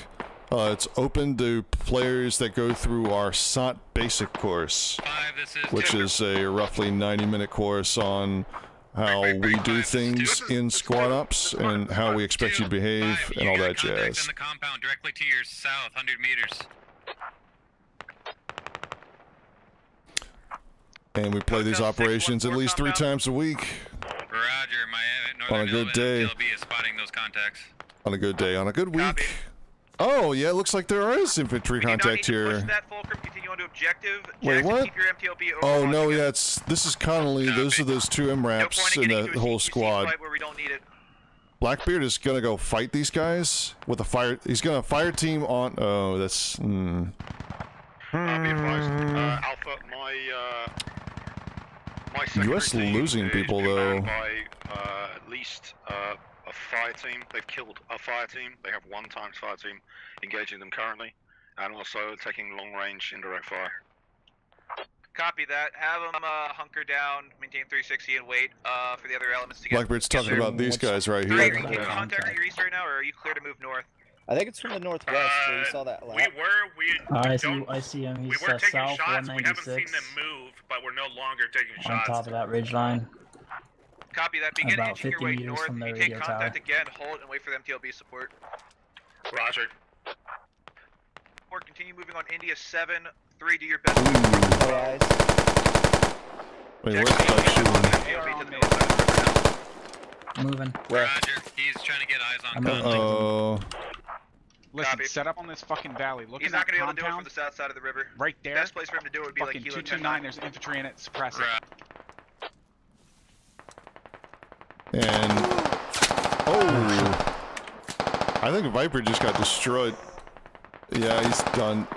Speaker 1: Uh, it's open to players that go through our SOT basic course, which is a roughly 90 minute course on how we do things in squad ops and how we expect you to behave and all that jazz.
Speaker 2: the compound directly to your south, 100 meters.
Speaker 1: And we play these operations at least three times a week
Speaker 2: Roger, uh,
Speaker 1: on a good day.
Speaker 2: LB spotting those contacts.
Speaker 1: On a good day, on a good week. Oh, yeah, it looks like there is infantry contact here.
Speaker 4: That Fulcrum, continue on to objective.
Speaker 1: Wait, what? Oh, no, yeah, it's this is Connolly. Those are those two MRAPs and the whole squad.
Speaker 4: where we don't need it.
Speaker 1: Blackbeard is gonna go fight these guys with a fire. He's gonna fire team on. Oh, that's. Mm.
Speaker 9: Uh, be advised, uh, Alpha, my uh, my
Speaker 1: US losing people, though.
Speaker 9: by uh, at least uh, a fire team. They've killed a fire team. They have one times fire team engaging them currently, and also taking long range indirect fire.
Speaker 4: Copy that. Have them uh, hunker down, maintain 360, and wait uh, for the other elements to get.
Speaker 1: Blackbeard's
Speaker 4: get
Speaker 1: talking
Speaker 4: there.
Speaker 1: about these guys right
Speaker 4: Three,
Speaker 1: here.
Speaker 4: are you in contact your east right now, or are you clear to move north?
Speaker 19: I think it's from the northwest where you saw that
Speaker 14: We were, we,
Speaker 20: I see,
Speaker 14: don't,
Speaker 20: I see him.
Speaker 14: we
Speaker 20: He's
Speaker 14: were
Speaker 20: uh,
Speaker 14: taking
Speaker 20: south
Speaker 14: shots. We haven't seen them move, but we're no longer taking
Speaker 20: on
Speaker 14: shots.
Speaker 20: top of that ridge line.
Speaker 4: Copy that. Begin
Speaker 20: About
Speaker 4: inching your
Speaker 20: 50
Speaker 4: way
Speaker 20: meters
Speaker 4: north.
Speaker 20: from the
Speaker 4: If you take contact
Speaker 20: tower.
Speaker 4: again, hold and wait for the MTLB support.
Speaker 14: Roger.
Speaker 4: Or continue moving on India 7. 3, do your best.
Speaker 1: Wait, where's the shooting?
Speaker 4: MTLB to the north side of the river now.
Speaker 20: Moving.
Speaker 2: Roger. He's trying to get eyes on
Speaker 20: I'm
Speaker 2: contact.
Speaker 1: Oh.
Speaker 21: Listen,
Speaker 4: Copy.
Speaker 21: set up on this fucking valley. Look
Speaker 4: He's
Speaker 21: at
Speaker 4: not
Speaker 21: that
Speaker 4: going to be able to do it from the south side of the river.
Speaker 21: Right there.
Speaker 4: Best place for him to do it would be
Speaker 21: Fucking
Speaker 4: like Kilo
Speaker 21: 229, there's infantry in it. Suppress it.
Speaker 1: And oh, I think Viper just got destroyed. Yeah, he's done.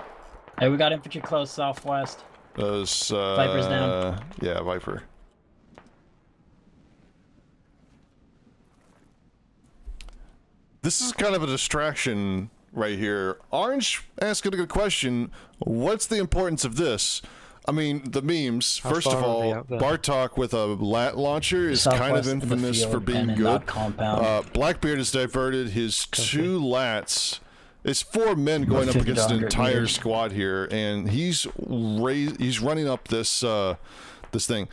Speaker 20: Hey, we got infantry close southwest.
Speaker 1: Those uh,
Speaker 20: Viper's down.
Speaker 1: Yeah, Viper. This is kind of a distraction right here. Orange asking a good question. What's the importance of this? I mean, the memes.
Speaker 16: How
Speaker 1: First of
Speaker 16: far are they
Speaker 1: all. Bartok with a lat launcher is kind of
Speaker 20: Southwest of
Speaker 1: infamous for being good.
Speaker 20: compound.
Speaker 1: Uh, Blackbeard has diverted his two lats. It's four men going up against an entire
Speaker 20: meters.
Speaker 1: squad here, and he's raised, he's running up this uh, this thing.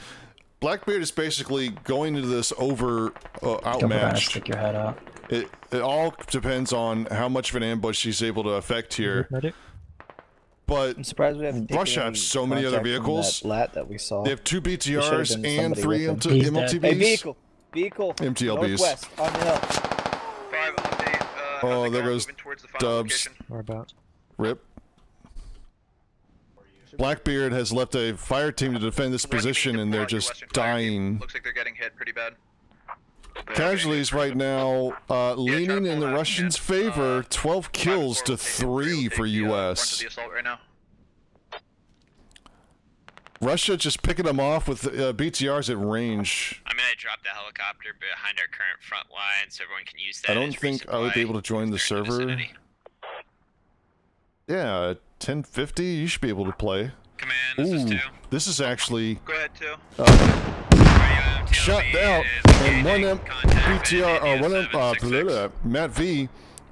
Speaker 1: Blackbeard is basically going into this over uh,
Speaker 20: Don't
Speaker 1: outmatched.
Speaker 20: stick your head out.
Speaker 1: It it all depends on how much of an ambush he's able to affect here. But
Speaker 19: I'm surprised we haven't
Speaker 1: Russia
Speaker 19: any
Speaker 1: have so many other vehicles.
Speaker 19: That lat that we saw.
Speaker 1: They have two
Speaker 19: There should have
Speaker 1: BTRs and three
Speaker 19: with
Speaker 1: MT-
Speaker 19: him.
Speaker 20: He's dead.
Speaker 1: MTLBs.
Speaker 19: Hey, vehicle, vehicle,
Speaker 1: MTLBs.
Speaker 19: northwest on the hill.
Speaker 4: 5, update. Uh,
Speaker 1: Oh, there goes
Speaker 4: the final
Speaker 1: Dubs.
Speaker 4: location.
Speaker 16: Whereabouts?
Speaker 1: Rip. Blackbeard has left a fire team to defend this position, and they're just dying.
Speaker 4: Looks like they're getting hit pretty bad.
Speaker 1: Casualties right now uh, leaning in the Russians' favor. 12 kills to 3 for US.
Speaker 4: The assault right now.
Speaker 1: Russia just picking them off with uh, BTRs at range.
Speaker 10: I'm gonna drop the helicopter behind our current front line so everyone can use that.
Speaker 1: I don't think I would be able to join the server. Yeah, 1050, you should be able to play.
Speaker 2: Command,
Speaker 1: this
Speaker 2: is two.
Speaker 1: this is actually
Speaker 4: Go ahead, too.
Speaker 1: uh, shut down, and one M- BTR, uh, one M- uh, blah, blah, blah, Matt V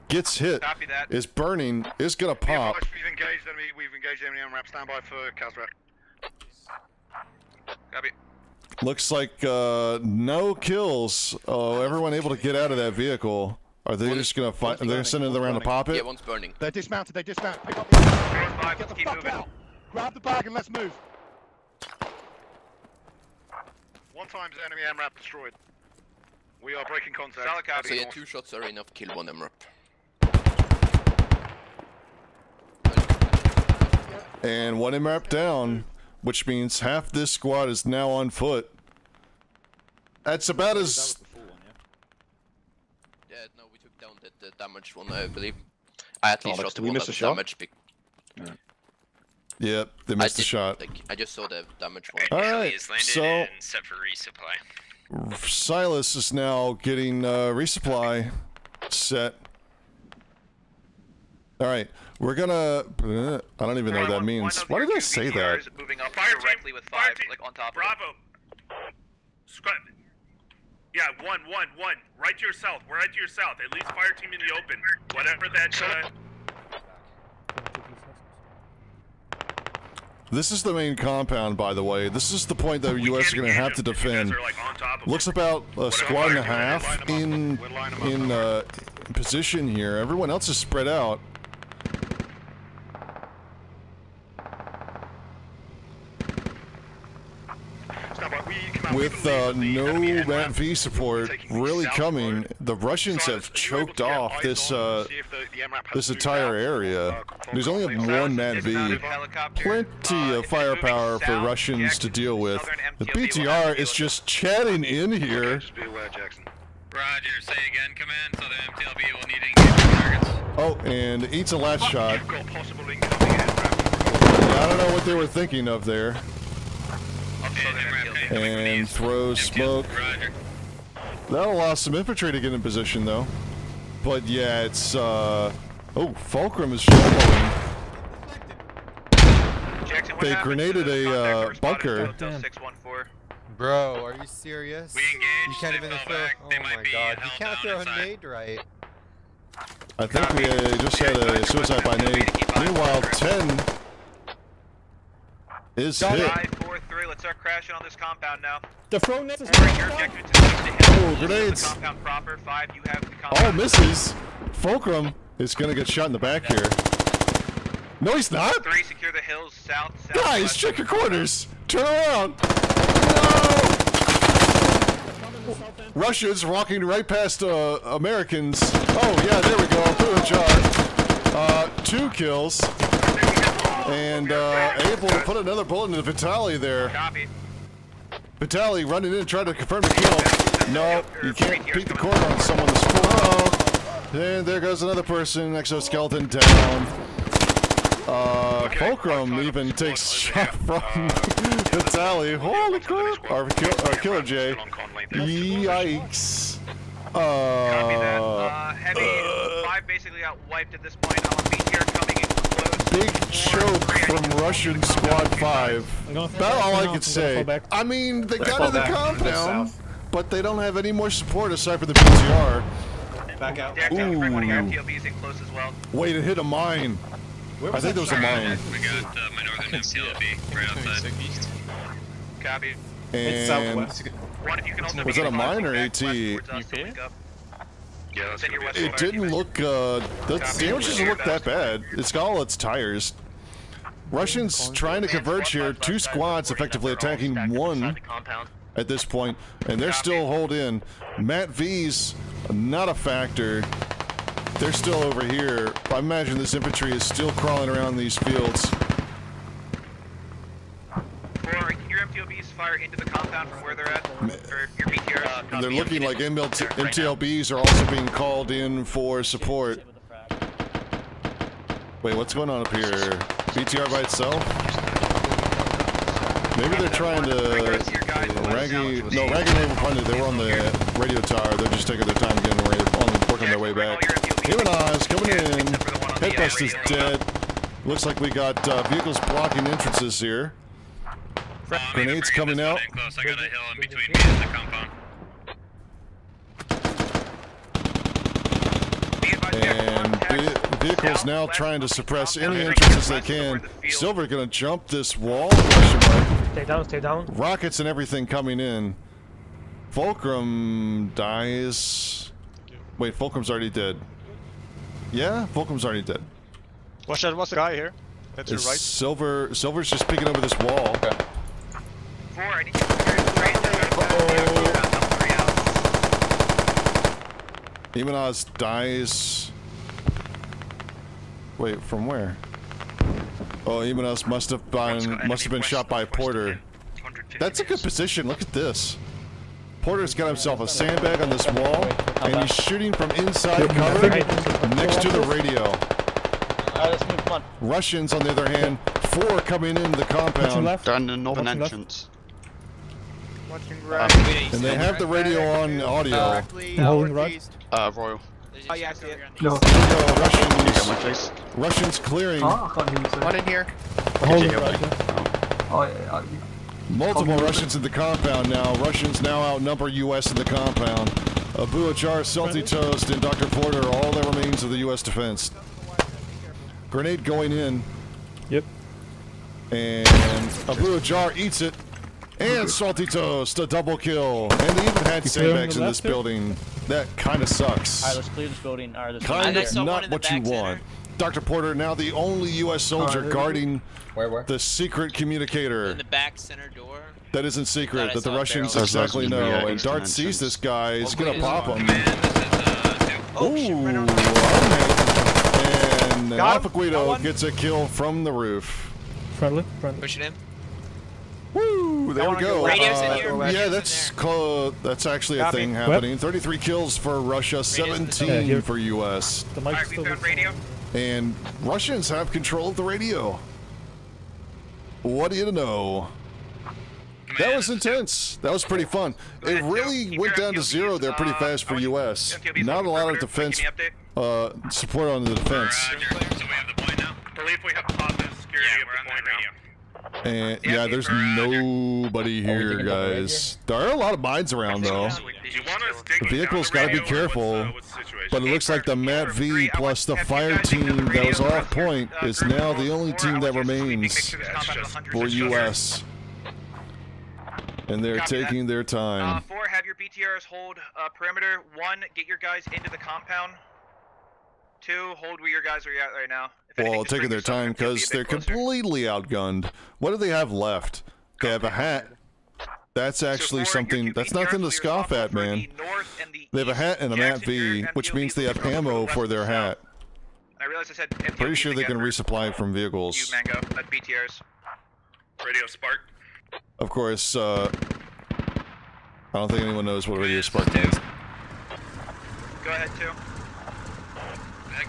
Speaker 1: gets hit, is burning, is gonna pop.
Speaker 9: We've engaged enemy. We've engaged enemy on ramp. Stand by for Kazrak.
Speaker 4: Copy.
Speaker 1: Looks like uh, no kills. Oh, everyone able to get out of that vehicle. Are they just gonna fight? They're gonna send it around to pop it?
Speaker 11: Yeah,
Speaker 1: it.
Speaker 11: one's burning.
Speaker 9: They're dismounted. They dismount. Pick up the Get the fuck out. Grab the bag and let's move. One times enemy MRAP destroyed. We are breaking contact.
Speaker 4: Solid.
Speaker 11: So yeah, two shots are oh. enough to kill one MRAP.
Speaker 1: And one MRAP down, which means half this squad is now on foot. That's about as
Speaker 11: Yeah, no, we took down the, the damaged one, I believe. I at oh, least
Speaker 13: Alex,
Speaker 11: shot the
Speaker 13: we
Speaker 11: one that
Speaker 13: a
Speaker 11: was
Speaker 13: shot?
Speaker 11: damaged. bec-
Speaker 1: Yep, they
Speaker 11: I
Speaker 1: missed the shot.
Speaker 11: Like, I just saw the damaged one.
Speaker 1: All
Speaker 10: Heli
Speaker 1: right, so
Speaker 10: and set for resupply.
Speaker 1: Silas is now getting uh, resupply set. All right, we're gonna. I don't even know what that means. Why did I say that?
Speaker 4: Moving up
Speaker 14: Fire
Speaker 4: directly with 5, like on top of.
Speaker 14: Bravo. Scrap. Yeah, one, one, one. Right to your south. We're right to your south. At least fire team in the open. Whatever that. Uh,
Speaker 1: This is the main compound, by the way. This is the point that the U.S. are going to have to defend. Looks about a squad and a half in in uh, position here. Everyone else is spread out. With uh, no Mat V support really coming, the Russians have choked off this uh, this entire area. There's only one Mat V. Plenty of firepower for Russians to deal with. The BTR is just chatting in here.
Speaker 9: Just be aware, Jackson.
Speaker 2: Roger, say again, command, so the MTLB will need to engage targets.
Speaker 1: Oh, and eats a last shot.
Speaker 9: You've got possible incoming aircraft.
Speaker 1: I don't know what they were thinking of there. And throws smoke. That'll allow some infantry to get in position, though. But yeah, it's, uh... Oh, Fulcrum is showing.
Speaker 4: Jackson, what
Speaker 1: They grenaded a, uh, bunker.
Speaker 4: Hotel 614?
Speaker 22: Bro, are you serious?
Speaker 2: We engaged,
Speaker 22: You can't even
Speaker 2: fell
Speaker 22: throw.
Speaker 2: back,
Speaker 22: oh
Speaker 2: might
Speaker 22: my god, you can't throw
Speaker 2: inside.
Speaker 22: a nade right.
Speaker 1: I think we uh, just had a suicide by nade. Meanwhile, 10 is hit.
Speaker 4: 543, let's start crashing on this compound now.
Speaker 16: The throw net is
Speaker 4: Four, your objective is to reach the hill.
Speaker 1: Oh, grenades.
Speaker 4: Compound proper. Five, you have the compound.
Speaker 1: Oh,
Speaker 4: compound.
Speaker 1: misses. Fulcrum is gonna get shot in the back here. No, he's not.
Speaker 4: Three, secure the hills south, south.
Speaker 1: Guys, check your corners. Turn around. No. Russians walking right past uh, Americans. Oh yeah, there we go. Pujar. Uh, two kills. And uh, able to put another bullet into Vitali there.
Speaker 4: Copy.
Speaker 1: Vitali running in trying to confirm the kill. No, you can't beat the corner on someone full. Uh-oh. And there goes another person. Exoskeleton down. Uh, Fulcrum even takes shot from Vitali. Holy crap! Our, kill, our killer J. Yikes.
Speaker 4: Copy that.
Speaker 1: Uh,
Speaker 4: Uh, heavy. five basically got wiped at this point. I'm on beat here coming in close.
Speaker 1: Big choke from Russian Squad 5. That's all I can say. I mean, they got in the compound, but they don't have any more support aside from the BTR.
Speaker 4: Back out. Jackson, bring one of your
Speaker 1: Ooh.
Speaker 4: MTLBs in close as well.
Speaker 1: Wait, it hit a mine. I think there was a mine.
Speaker 2: We got uh, my northern MTLB right outside.
Speaker 4: Copy.
Speaker 1: And
Speaker 4: One, if you can also
Speaker 1: was
Speaker 4: be
Speaker 1: that a mine or
Speaker 4: advised,
Speaker 1: AT?
Speaker 4: west towards us to link up.
Speaker 9: Yeah, that's
Speaker 4: Send your west
Speaker 1: It didn't
Speaker 4: team.
Speaker 1: look, uh, the damage doesn't look that bad. It's got all its tires. Russians trying to converge here, two squads effectively attacking one at this point, and they're still hold in. Matt V's not a factor. They're still over here. I imagine this infantry is still crawling around these fields.
Speaker 4: Or your MTLBs fire into the compound from where they're at. Or your BTRs.
Speaker 1: And they're looking like MLT MTLBs are also being called in for support. Wait, what's going on up here? BTR by itself? Maybe they're trying to... Raggy... No, Raggy and they were, they were on the radio tower. They're just taking their time getting ready, on, working their way back. Himanaz coming in. Headbust is dead. Looks like we got uh, vehicles blocking entrances here. Grenades coming out.
Speaker 2: Close, I got a hill in between me and the compound.
Speaker 1: And ve- vehicles now trying to suppress any entrances they can. Silver gonna jump this wall?
Speaker 16: Stay down, stay down.
Speaker 1: Rockets and everything coming in. Fulcrum dies. Wait, Fulcrum's already dead. Yeah, Fulcrum's already dead.
Speaker 13: Watch that, what's the guy here? That's your right.
Speaker 1: Silver Silver's just peeking over this wall.
Speaker 4: Four, I need you to secure the train to go to the compound, three out.
Speaker 1: Imanaz dies. Wait, from where? Oh, Imanaz must have been must have been shot by Porter. That's a good position. Look at this. Porter's got himself a sandbag on this wall, and he's shooting from inside cover next to the radio.
Speaker 11: Alright, let's move, come on.
Speaker 1: Russians, on the other hand, four coming into the compound.
Speaker 13: They're in the northern
Speaker 16: What's left?
Speaker 13: entrance.
Speaker 17: Watching
Speaker 13: Um,
Speaker 17: right.
Speaker 1: And they have the radio on audio.
Speaker 17: Directly
Speaker 16: I'm holding right.
Speaker 13: Uh, Royal.
Speaker 4: Oh yeah, I see it.
Speaker 16: No.
Speaker 1: So Russians,
Speaker 13: my face.
Speaker 1: Russians clearing
Speaker 17: One in here.
Speaker 16: Hold
Speaker 13: you
Speaker 16: it
Speaker 13: hear
Speaker 16: right
Speaker 13: me?
Speaker 16: there.
Speaker 1: multiple Russians in the compound now. Russians now outnumber U.S. in the compound. Abu Ajar, Salty Toast, and Dr. Porter are all that remains of the U.S. defense. Grenade going in.
Speaker 16: Yep.
Speaker 1: And Abu Ajar eats it. And Salty Toast, a double kill. And they even had
Speaker 16: You clear
Speaker 1: sandbags in this
Speaker 16: left
Speaker 1: building. That kind of sucks.
Speaker 20: Alright, let's clear this building. Alright, let's
Speaker 1: Kind of
Speaker 20: it.
Speaker 1: not what you want. Dr. Porter, now the only U.S. soldier
Speaker 16: Alright.
Speaker 1: guarding
Speaker 11: Where, where?
Speaker 1: the secret communicator.
Speaker 11: In the back center door.
Speaker 1: That isn't secret,
Speaker 11: Thought
Speaker 1: that the Russians
Speaker 11: barrel.
Speaker 1: exactly know.
Speaker 13: were
Speaker 1: And Dart
Speaker 13: Eastern
Speaker 1: sees this guy, he's
Speaker 11: Okay,
Speaker 1: gonna pop him.
Speaker 2: Man, is uh.
Speaker 1: Oh, and
Speaker 17: Got
Speaker 1: Alpha
Speaker 17: him. Got
Speaker 1: Guido
Speaker 17: one.
Speaker 1: gets a kill from the roof.
Speaker 16: Friendly, friendly.
Speaker 11: Pushing him.
Speaker 1: Woo! There we
Speaker 3: go
Speaker 1: go.
Speaker 3: left. Radio's in
Speaker 1: Uh,
Speaker 3: here.
Speaker 1: yeah, that's clo- that's actually a thing
Speaker 3: Web.
Speaker 1: happening. 33 kills for Russia, 17
Speaker 16: Yeah,
Speaker 1: for US.
Speaker 16: The mic's still
Speaker 4: radio.
Speaker 1: And Russians have control of the radio. What do you know? That was intense. That was pretty fun. It really went down to zero there pretty fast for US. Not a lot of defense uh, support on the defense.
Speaker 14: believe we have positive security at the point now.
Speaker 1: And yeah, there's nobody here, guys. There are a lot of mines around though. The vehicle's got to be careful. But it looks like the Mat V plus the fire team that was off point is now the only team that remains for US. And they're taking their
Speaker 4: Uh,
Speaker 1: time.
Speaker 4: four, have your BTRs hold uh, perimeter. One, get your guys into the compound. Two, hold where your guys are at right now.
Speaker 1: Well, taking their time
Speaker 4: in, you'll be a
Speaker 1: because they're
Speaker 4: closer.
Speaker 1: completely outgunned. What do they have left? They have a hat. That's actually something. That's nothing to scoff at, man. They have a hat and a Mat V, which means they have ammo for their hat.
Speaker 4: I realize I said
Speaker 1: Pretty sure they can resupply from
Speaker 4: You,
Speaker 1: vehicles.
Speaker 4: Mango, at BTRs.
Speaker 14: Radio Spark.
Speaker 1: Of course, uh, I don't think anyone knows what Radio Spark means.
Speaker 4: Go ahead, two.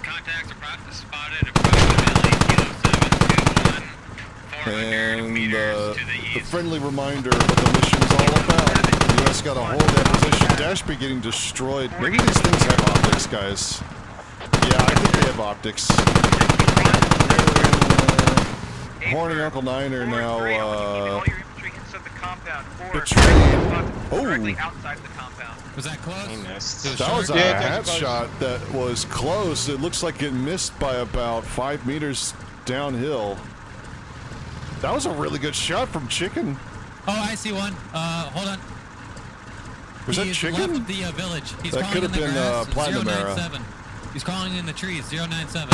Speaker 2: Contacts are spotted approximately kilo 721.
Speaker 1: And uh, the friendly reminder of what the mission's all about. The US got to hold that position. Dash be getting destroyed. Maybe these things have optics, guys. Yeah, I think they have optics. Horny Uncle Niner now, uh, betrayed. Oh!
Speaker 4: Outside the compound.
Speaker 23: Was that close?
Speaker 1: That was a
Speaker 23: Yeah,
Speaker 1: hat shot that was close. It looks like it missed by about five meters downhill. That was a really good shot from Chicken.
Speaker 23: Oh, I see one. Uh, hold on.
Speaker 1: Was
Speaker 23: he
Speaker 1: that
Speaker 23: is
Speaker 1: Chicken?
Speaker 23: Left of the uh, village. He's
Speaker 1: That
Speaker 23: crawling
Speaker 1: could have
Speaker 23: in the
Speaker 1: been, uh,
Speaker 23: grass.
Speaker 1: Platinum Era.
Speaker 23: 097. He's crawling in the trees. 097.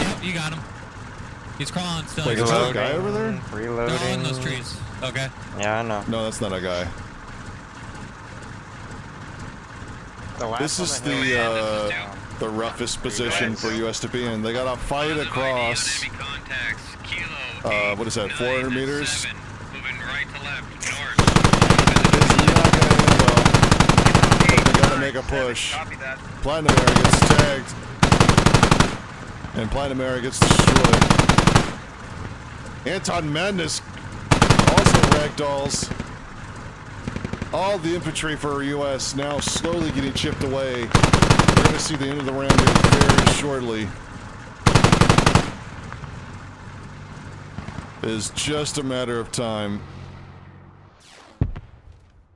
Speaker 23: Yep, you got him. He's crawling still.
Speaker 1: Wait, is that a guy over there?
Speaker 23: They're all in those trees. Okay.
Speaker 24: Yeah, I know.
Speaker 1: No, that's not a guy. This is the uh, the roughest position for US to be in. They got to fight across. Uh, what is that? 400 meters. Make a push. Platinum Era gets tagged. And Platinum Era gets destroyed. Anton Madness also ragdolls. All the infantry for US now slowly getting chipped away. We're gonna see the end of the round very shortly. Is just a matter of time.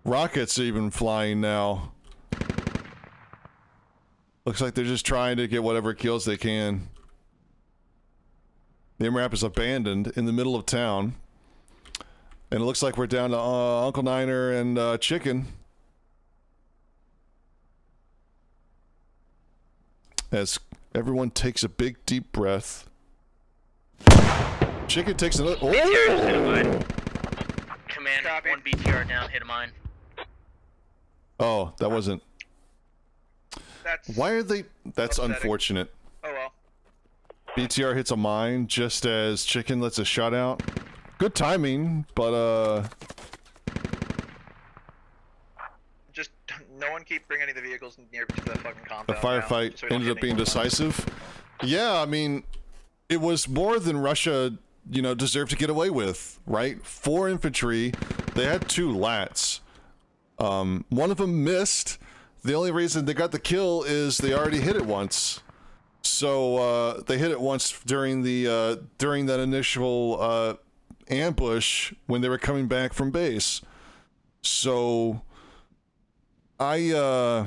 Speaker 1: Rockets even flying now. Looks like they're just trying to get whatever kills they can. The MRAP is abandoned in the middle of town. And it looks like we're down to uh, Uncle Niner and uh, Chicken. As everyone takes a big deep breath. Chicken takes another.
Speaker 15: BTR just hit a
Speaker 1: Oh!
Speaker 15: mine. Command, one BTR down, hit a mine.
Speaker 1: Oh, that wasn't.
Speaker 4: That's
Speaker 1: Why are they? That's
Speaker 4: upsetting.
Speaker 1: unfortunate.
Speaker 4: Oh well.
Speaker 1: BTR hits a mine just as Chicken lets a shot out. Good timing, but uh,
Speaker 4: Just no one keep bringing any of the vehicles near to the fucking compound.
Speaker 1: the
Speaker 4: now,
Speaker 1: firefight
Speaker 4: so
Speaker 1: ended up being decisive. Yeah, I mean, it was more than Russia, you know, deserved to get away with, right? Four infantry, they had two lats. Um, one of them missed. The only reason they got the kill is they already hit it once. So uh, they hit it once during the uh, during that initial uh, ambush when they were coming back from base. So I uh,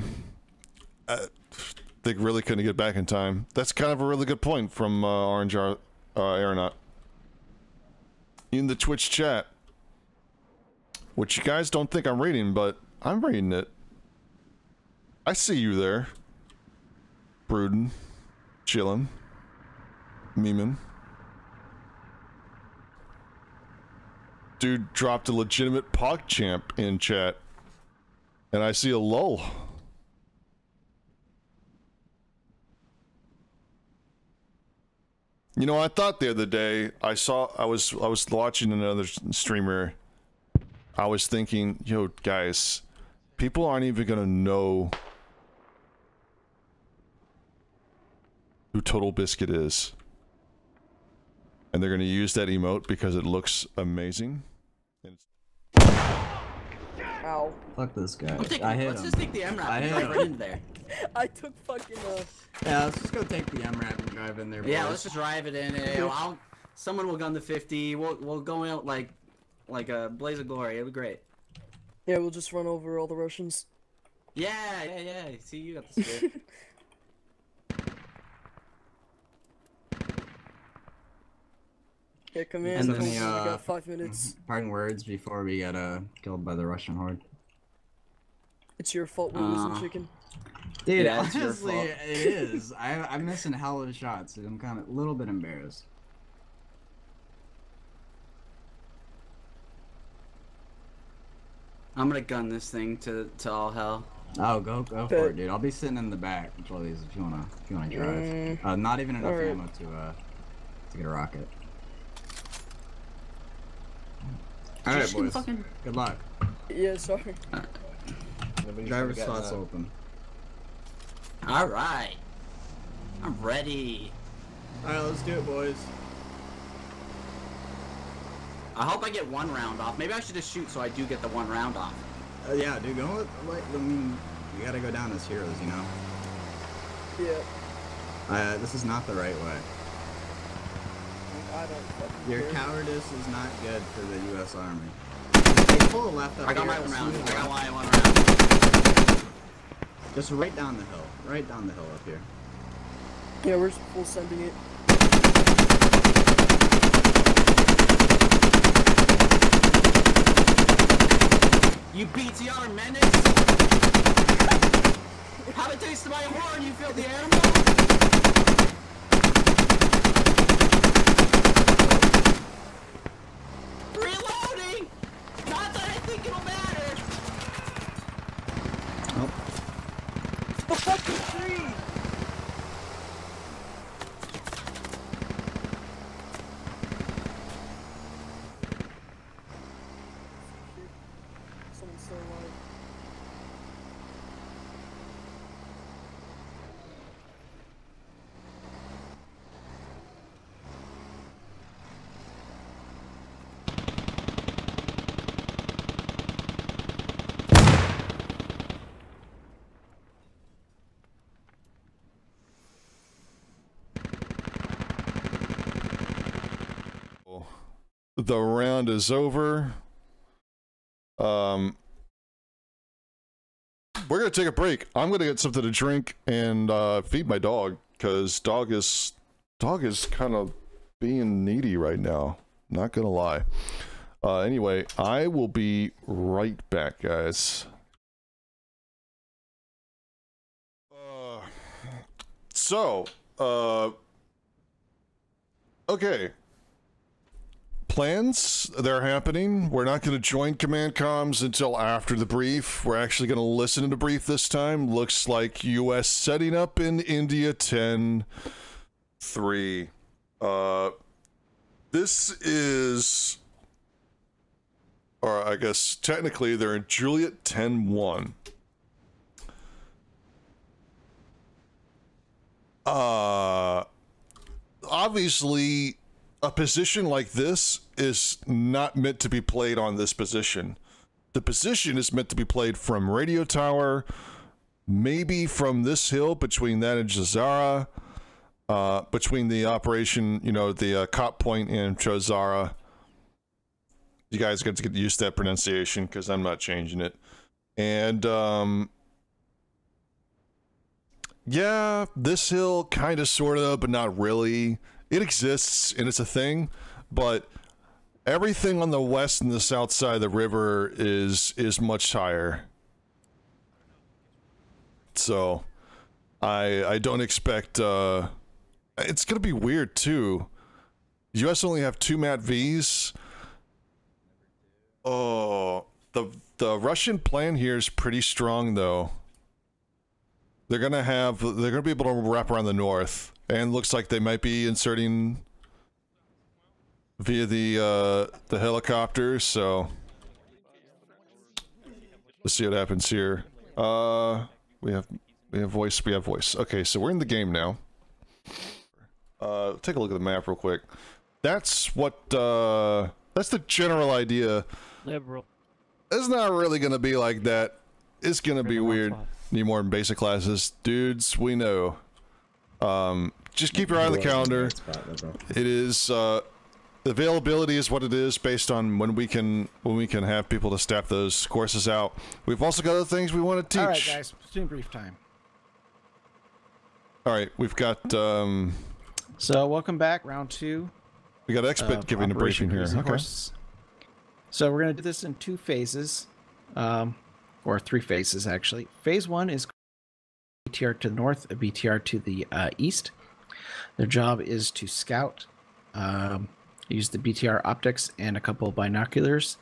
Speaker 1: uh, they really couldn't get back in time. That's kind of a really good point from uh, Orange Ar- uh, Aeronaut in the Twitch chat, which you guys don't think I'm reading, but I'm reading it. I see you there, brooding, chilling, memeing. Dude dropped a legitimate PogChamp in chat, and I see a lull. You know, I thought the other day I saw I was I was watching another streamer. I was thinking, yo, guys, people aren't even gonna know who Total Biscuit is, and they're gonna use that emote because it looks amazing.
Speaker 19: Ow.
Speaker 25: Fuck this guy.
Speaker 24: I'm taking-
Speaker 25: I hit
Speaker 24: let's
Speaker 25: him.
Speaker 24: just take the MRAP
Speaker 25: I
Speaker 24: and
Speaker 25: hit
Speaker 24: drive
Speaker 25: him.
Speaker 24: right into there.
Speaker 19: I took fucking uh.
Speaker 25: Yeah, let's just go take the MRAP and drive in there.
Speaker 24: Yeah, let's just drive it in. and I'll, someone will gun the 50. We'll we'll go out like like a blaze of glory. It'll be great.
Speaker 19: Yeah, we'll just run over all the Russians.
Speaker 24: Yeah, yeah, yeah. See, you got the spirit.
Speaker 19: Yeah, come in.
Speaker 25: And then the
Speaker 19: in, we
Speaker 25: uh,
Speaker 19: got five minutes.
Speaker 25: parting words before we get uh killed by the Russian horde.
Speaker 19: It's your fault we're losing
Speaker 25: Uh,
Speaker 19: chicken.
Speaker 25: Dude,
Speaker 24: Yeah, it's your
Speaker 25: honestly,
Speaker 24: fault.
Speaker 25: it is. I, I'm missing hell of shots. and I'm kind of a little bit embarrassed.
Speaker 24: I'm gonna gun this thing to to all hell.
Speaker 25: Oh, go go for it, dude. I'll be sitting in the back with all these if you wanna if you wanna drive.
Speaker 24: Mm.
Speaker 25: Uh, not even enough
Speaker 24: Alright.
Speaker 25: ammo to uh to get a rocket. All right, boys.
Speaker 24: fucking-
Speaker 25: Good luck.
Speaker 19: Yeah, sorry.
Speaker 25: Driver's
Speaker 24: forget
Speaker 25: spots
Speaker 24: that.
Speaker 25: open.
Speaker 24: All right, I'm ready.
Speaker 25: All right, let's do it, boys.
Speaker 24: I hope I get one round off. Maybe I should just shoot so I do get the one round off.
Speaker 25: Uh, yeah, dude. Go with, like I mean, you gotta go down as heroes, you know.
Speaker 19: Yeah.
Speaker 25: Uh, this is not the right way.
Speaker 19: I don't fucking
Speaker 25: Your
Speaker 19: care.
Speaker 25: cowardice is not good for the U.S. Army. Hey, pull a left up
Speaker 24: I got
Speaker 25: here,
Speaker 24: my one round. I got my one round.
Speaker 25: Just right down the hill. Right down the hill up here.
Speaker 19: Yeah, we're full sending it.
Speaker 24: You BTR menace! Have a taste of my horn, you filthy animal! Reloading! Not that I think it'll matter!
Speaker 19: The fucking tree! Someone's still alive.
Speaker 1: The round is over. Um, we're gonna take a break. I'm gonna get something to drink and uh, feed my dog because dog is dog is kind of being needy right now. Not gonna lie. Uh, anyway, I will be right back, guys. Uh, so, uh, okay. Plans, they're happening. We're not going to join command comms until after the brief. We're actually going to listen to the brief this time. Looks like U.S. setting up in India 10 3. Uh, this is, or I guess technically they're in Juliet 10 1. Uh, obviously, a position like this is not meant to be played on this position. The position is meant to be played from radio tower, maybe from this hill between that and Jazara, uh, between the operation, you know, the uh, cop point and Jazara. You guys got to get used to that pronunciation because I'm not changing it. And um, yeah, this hill kind of, sort of, but not really. It exists and it's a thing, but everything on the west and the south side of the river is is much higher. So, I I don't expect. uh It's gonna be weird too. U.S. only have two Mat V's. Oh, the the Russian plan here is pretty strong though. They're gonna have they're gonna be able to wrap around the north, and looks like they might be inserting via the uh, the helicopter. So let's see what happens here. Uh, we have we have voice. We have voice. Okay, so we're in the game now. Uh, take a look at the map real quick. That's what. Uh, that's the general idea.
Speaker 16: Liberal.
Speaker 1: It's not really gonna be like that. It's gonna be weird. Need more basic classes, dudes. We know. Um, just keep your eye on the calendar. It is uh, the availability is what it is based on when we can when we can have people to staff those courses out. We've also got other things we want to teach.
Speaker 26: All right, guys. Platoon brief time.
Speaker 1: All right, we've got um,
Speaker 26: So, welcome back, round two.
Speaker 1: we got expert giving a briefing here.
Speaker 26: Cruising
Speaker 1: Okay.
Speaker 26: Horses. So we're going to do this in two phases, um, or three phases actually. Phase one is BTR to the north, a BTR to the uh, east. Their job is to scout, um, use the BTR optics and a couple of binoculars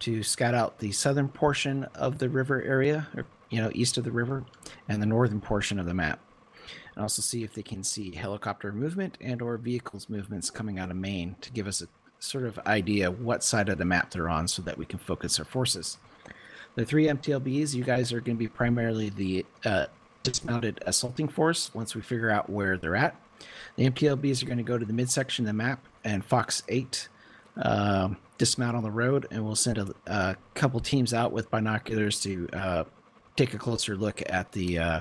Speaker 26: to scout out the southern portion of the river area, or you know, east of the river, and the northern portion of the map and also see if they can see helicopter movement and or vehicles movements coming out of Maine to give us a sort of idea what side of the map they're on so that we can focus our forces. The three MTLBs, you guys are going to be primarily the uh, dismounted assaulting force once we figure out where they're at. The MTLBs are going to go to the midsection of the map and Fox 8 um, dismount on the road, and we'll send a, a couple teams out with binoculars to uh, take a closer look at the uh,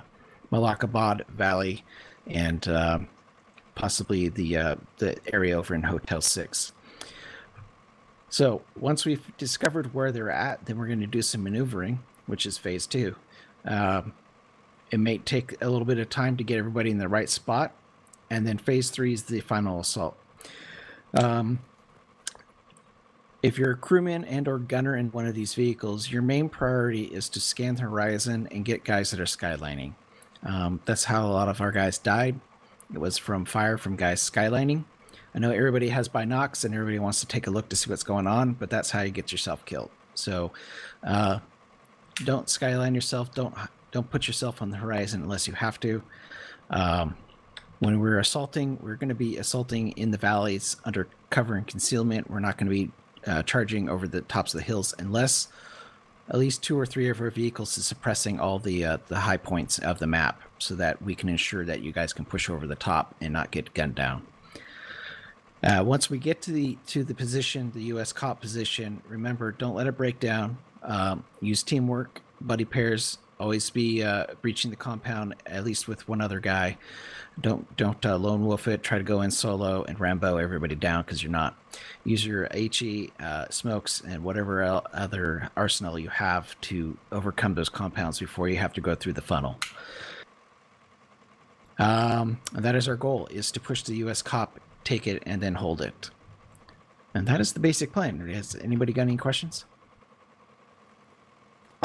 Speaker 26: Malakabad Valley and um, possibly the uh, the area over in Hotel Six. So once we've discovered where they're at, then we're going to do some maneuvering, which is phase two. Um, it may take a little bit of time to get everybody in the right spot, and then phase three is the final assault. Um, if you're a crewman and or gunner in one of these vehicles, your main priority is to scan the horizon and get guys that are skylining. Um, that's how a lot of our guys died. It was from fire from guys skylining. I know everybody has binocs and everybody wants to take a look to see what's going on, but that's how you get yourself killed. So, uh, don't skyline yourself. Don't don't put yourself on the horizon unless you have to. Um, when we're assaulting, we're going to be assaulting in the valleys under cover and concealment. We're not going to be uh, charging over the tops of the hills unless at least two or three of our vehicles is suppressing all the uh, the high points of the map, so that we can ensure that you guys can push over the top and not get gunned down. Uh, once we get to the to the position, the U.S. cop position, remember don't let it break down. Um, use teamwork, buddy pairs. Always be uh, breaching the compound at least with one other guy. Don't don't uh, lone wolf it. Try to go in solo and Rambo everybody down because you're not. Use your HE uh, smokes and whatever el- other arsenal you have to overcome those compounds before you have to go through the funnel. Um, that is our goal: is to push the U.S. cop, take it, and then hold it. And that is the basic plan. Has anybody got any questions?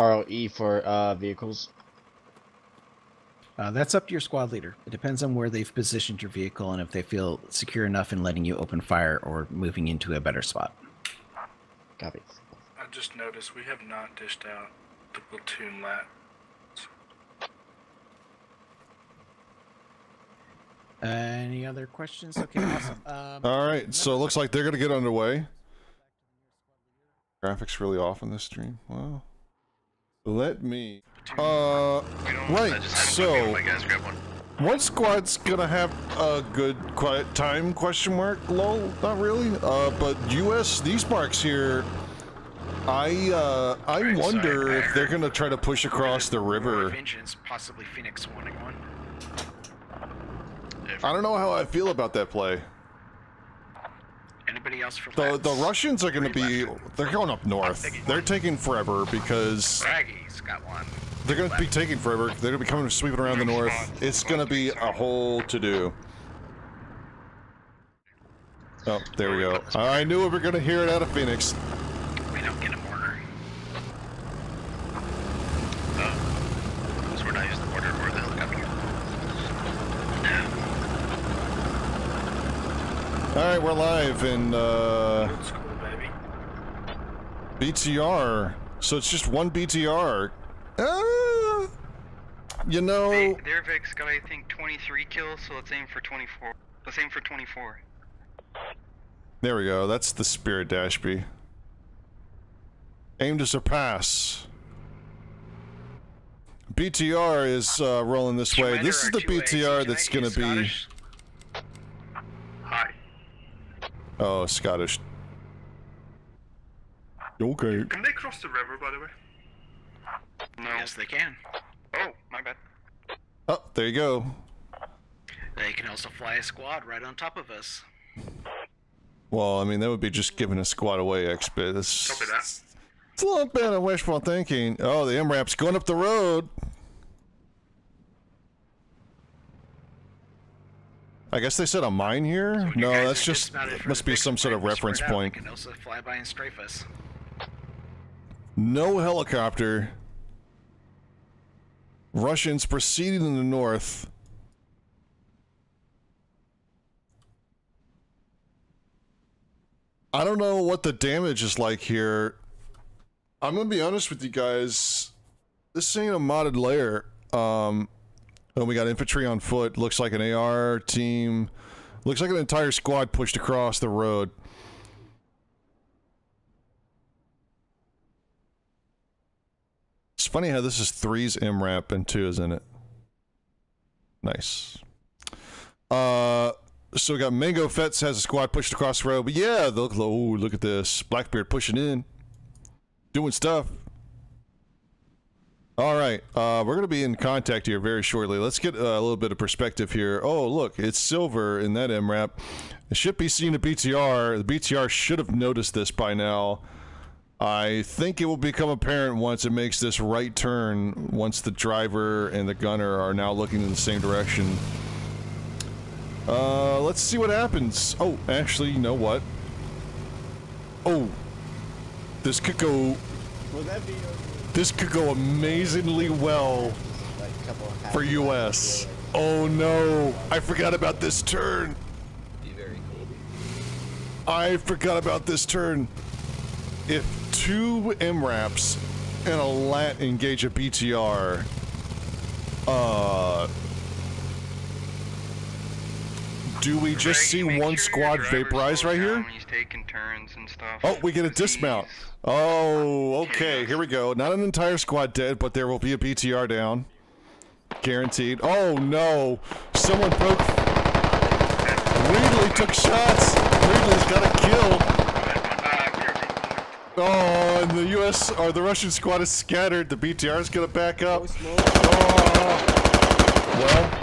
Speaker 27: ROE for uh, vehicles.
Speaker 26: Uh, that's up to your squad leader. It depends on where they've positioned your vehicle and if they feel secure enough in letting you open fire or moving into a better spot.
Speaker 27: Copy.
Speaker 28: I just noticed we have not dished out the platoon lat.
Speaker 26: Uh, any other questions? Okay, awesome. Um,
Speaker 1: All right, so it looks like they're gonna get underway. Graphics really off on this stream. Wow. Let me. Uh, right. So, what squad's gonna have a good quiet time? Question mark. Lol. Not really. Uh, but U.S. These marks here. I uh, I wonder if they're gonna try to push across the river.
Speaker 29: Vengeance, possibly Phoenix wanting one.
Speaker 1: I don't know how I feel about that play.
Speaker 29: Anybody else for
Speaker 1: The the Russians are gonna be. They're going up north. They're taking forever because
Speaker 29: Braggy's got one.
Speaker 1: They're gonna be taking forever. They're gonna be coming sweeping around the north. It's gonna be a whole to do. Oh, there we go. I knew we were gonna hear it out of Phoenix.
Speaker 29: We don't get a mortar. Oh. So we're not using the mortar or the helicopter.
Speaker 1: All right, we're live in uh, BTR. So it's just one BTR. Uh, you know,
Speaker 30: Their Vic's got, I think, 23 kills, so let's aim for 24. Let's aim for 24.
Speaker 1: There we go. That's the Spirit Dashby. Aim to surpass. BTR is uh, rolling this way. This is the BTR that's gonna be. Oh, Scottish. Okay.
Speaker 28: Can they cross the river, by the way?
Speaker 29: No. Yes, they can. Oh, my bad.
Speaker 1: Oh, there you go.
Speaker 29: They can also fly a squad right on top of us.
Speaker 1: Well, I mean, that would be just giving a squad away, XP. That's
Speaker 28: Copy that.
Speaker 1: it's a little bit of wishful thinking. Oh, the MRAP's going up the road. I guess they said a mine here? No, that's just must be some sort of reference
Speaker 29: out,
Speaker 1: point.
Speaker 29: Can also fly by and strafe us.
Speaker 1: No helicopter. Russians proceeding in the north. I don't know what the damage is like here. I'm gonna be honest with you guys. This ain't a modded layer. Um, and we got infantry on foot. Looks like an AR team. Looks like an entire squad pushed across the road. It's funny how this is three's MRAP and two is in it. Nice. Uh, so we got Mango Fets has a squad pushed across the road, but yeah, look, oh, look at this Blackbeard pushing in, doing stuff. All right, uh, we're gonna be in contact here very shortly. Let's get uh, a little bit of perspective here. Oh, look, it's silver in that MRAP. It should be seen at BTR. The BTR should have noticed this by now. I think it will become apparent once it makes this right turn, once the driver and the gunner are now looking in the same direction. Uh, let's see what happens. Oh, actually, you know what? Oh, this could go. This could go amazingly well for US. Oh no, I forgot about this turn. I forgot about this turn. If two MRAPs and a LAT engage a BTR, uh, do we just see one squad vaporize right here?
Speaker 29: He's taking turns and stuff.
Speaker 1: Oh, we get a dismount. Oh, okay, here we go. Not an entire squad dead, but there will be a BTR down. Guaranteed. Oh no! Someone broke. Reedley took shots! Reedley's got a kill! Oh, and the US, or the Russian squad is scattered. The BTR is gonna back up. Oh. Well.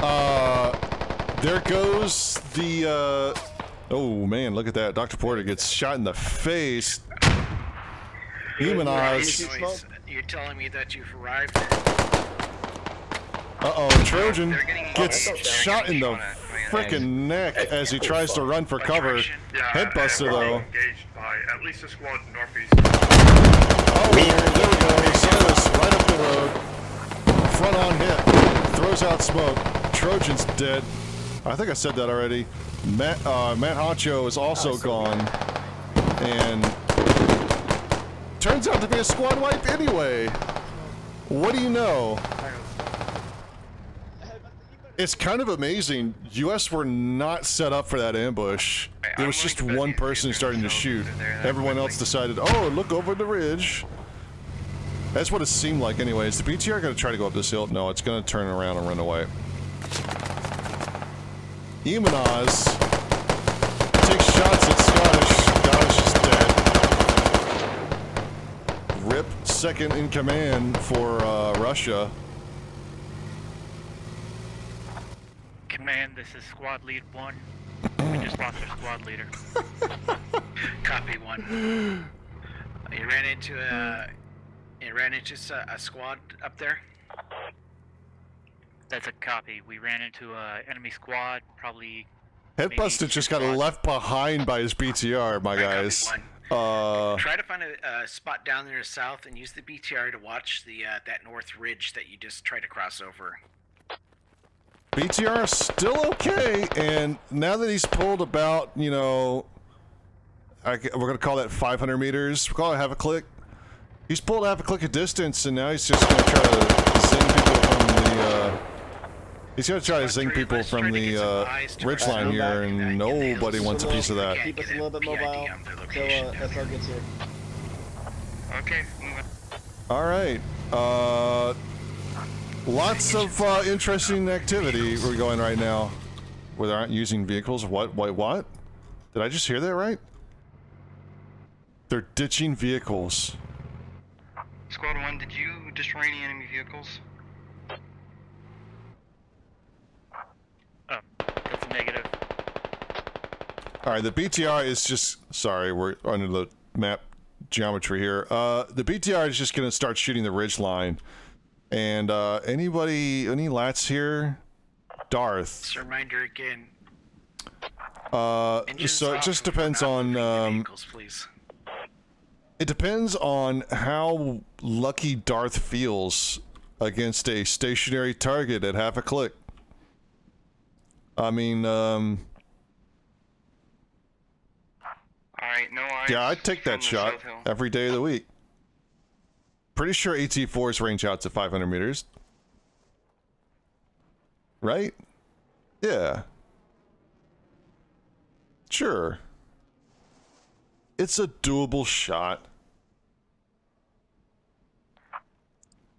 Speaker 1: Uh, there goes the, uh, oh man, look at that. Dr. Porter gets shot in the face. Humanized.
Speaker 29: You're telling me that you've arrived?
Speaker 1: Uh-oh, Trojan gets shot in the freaking neck as he tries to run for cover. Headbuster though.
Speaker 28: Engaged by at least a squad northeast.
Speaker 1: Oh, there we go. Silas right up the road. Front on hit. Throws out smoke. Trojan's dead. I think I said that already. Matt, uh, Matt Honcho is also gone. And turns out to be a squad wipe anyway. What do you know? It's kind of amazing. U.S. were not set up for that ambush. It was just one person starting to shoot. Everyone else decided, oh, look over the ridge. That's what it seemed like anyways. The BTR gonna try to go up this hill? No, it's gonna turn around and run away. Emanaz takes shots at Scottish. Scottish is dead. Rip, second in command for uh, Russia.
Speaker 15: Command, this is squad lead one. We just lost our squad leader.
Speaker 29: Copy one. You ran into a. You ran into s- a squad up there.
Speaker 15: That's a copy. We ran into a enemy squad, probably.
Speaker 1: Headbuster just got left behind by his BTR, my guys. Uh,
Speaker 29: Try to find a, a spot down there south and use the BTR to watch the uh, that north ridge that you just tried to cross over.
Speaker 1: BTR is still okay, and now that he's pulled about, you know, I, we're gonna call that 500 meters. We call it half a click. He's pulled half a click of distance, and now he's just gonna try to zing people from the uh, He's gonna try to zing people from the uh, ridge line here, and nobody wants a piece of that.
Speaker 27: Keep us a little bit mobile till uh, SR gets here.
Speaker 29: Okay.
Speaker 1: All right. Uh, lots of uh, interesting activity we're going right now. Where they aren't using vehicles. What? What? What? Did I just hear that right? They're ditching vehicles.
Speaker 29: Squad 1, did you destroy any enemy vehicles?
Speaker 15: Oh, that's negative.
Speaker 1: All right, the BTR is just sorry, we're under the map geometry here. Uh, the BTR is just gonna start shooting the ridge line, and uh, anybody, any lats here? Darth.
Speaker 29: Just a reminder again.
Speaker 1: Uh,
Speaker 29: Engines
Speaker 1: so it just depends on. Um,
Speaker 29: vehicles, please.
Speaker 1: it depends on how lucky Darth feels against a stationary target at half a click. I mean, um,
Speaker 29: Alright, no eyes.
Speaker 1: yeah, I'd take that shot every day of the week. Pretty sure AT4's range out to 500 meters. Right? Yeah. Sure. It's a doable shot.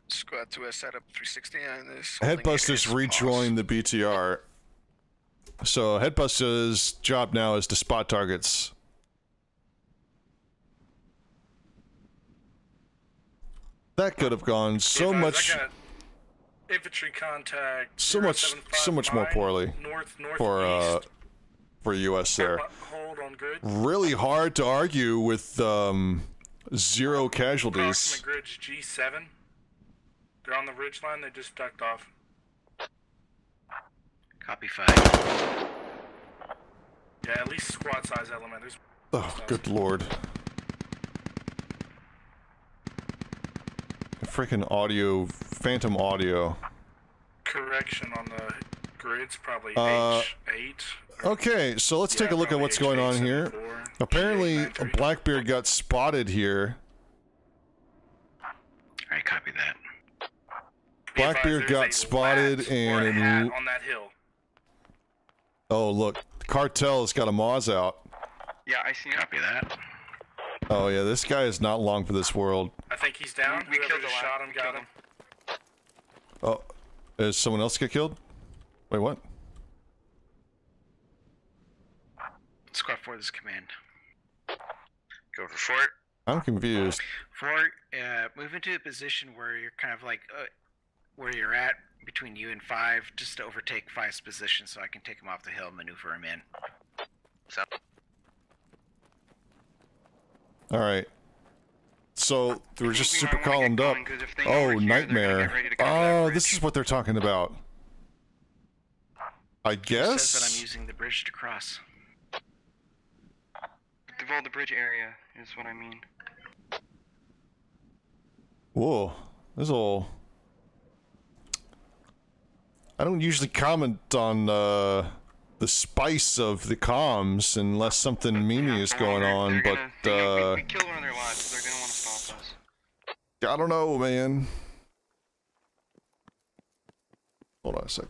Speaker 29: Squad 2 has set up 369 this.
Speaker 1: Headbusters
Speaker 29: as
Speaker 1: rejoined the BTR. So Headbusters' job now is to spot targets. That could have gone so
Speaker 28: Advise,
Speaker 1: much,
Speaker 28: I got infantry contact.
Speaker 1: so much, so much more poorly
Speaker 28: North,
Speaker 1: for uh for US there.
Speaker 28: Hold on grid.
Speaker 1: Really hard to argue with um zero casualties.
Speaker 28: Approximate grid's G7. They're on the ridge line. They just ducked off.
Speaker 29: Copy 5.
Speaker 28: Yeah, at least squad size element. There's
Speaker 1: Oh, good lord. Freaking audio, phantom audio.
Speaker 28: correction on the grids, probably
Speaker 1: Uh,
Speaker 28: H8.
Speaker 1: Okay, so let's take a look at what's going on here. Apparently, Blackbeard got spotted here.
Speaker 29: Alright, copy that.
Speaker 1: Blackbeard got spotted and it,
Speaker 28: on that hill.
Speaker 1: oh look, Cartel's got a Moz out.
Speaker 29: Yeah, I see Copy that.
Speaker 1: Oh yeah, this guy is not long for this world.
Speaker 28: I think he's down.
Speaker 29: We- we
Speaker 28: Whoever
Speaker 29: killed
Speaker 28: just
Speaker 29: the
Speaker 28: shot him, got him.
Speaker 1: Oh, is someone else get killed? Wait, what?
Speaker 29: Squad 4, this command. Go for fort.
Speaker 1: I'm confused.
Speaker 29: Fort, uh, move into a position where you're kind of like uh, where you're at between you and 5, just to overtake five's position so I can take him off the hill, maneuver him in. So,
Speaker 1: All right. So we're just super columned up. Oh, nightmare. Oh, this is what they're talking about. I guess.
Speaker 29: says that. I'm using the bridge to cross.
Speaker 31: The bridge area is what I mean.
Speaker 1: Whoa, this is all. I don't usually comment on uh, the spice of the comms unless something meanie is going on, but uh,
Speaker 31: Kill one of their lots. They're gonna want to stop us.
Speaker 1: I don't know, man. Hold on a sec.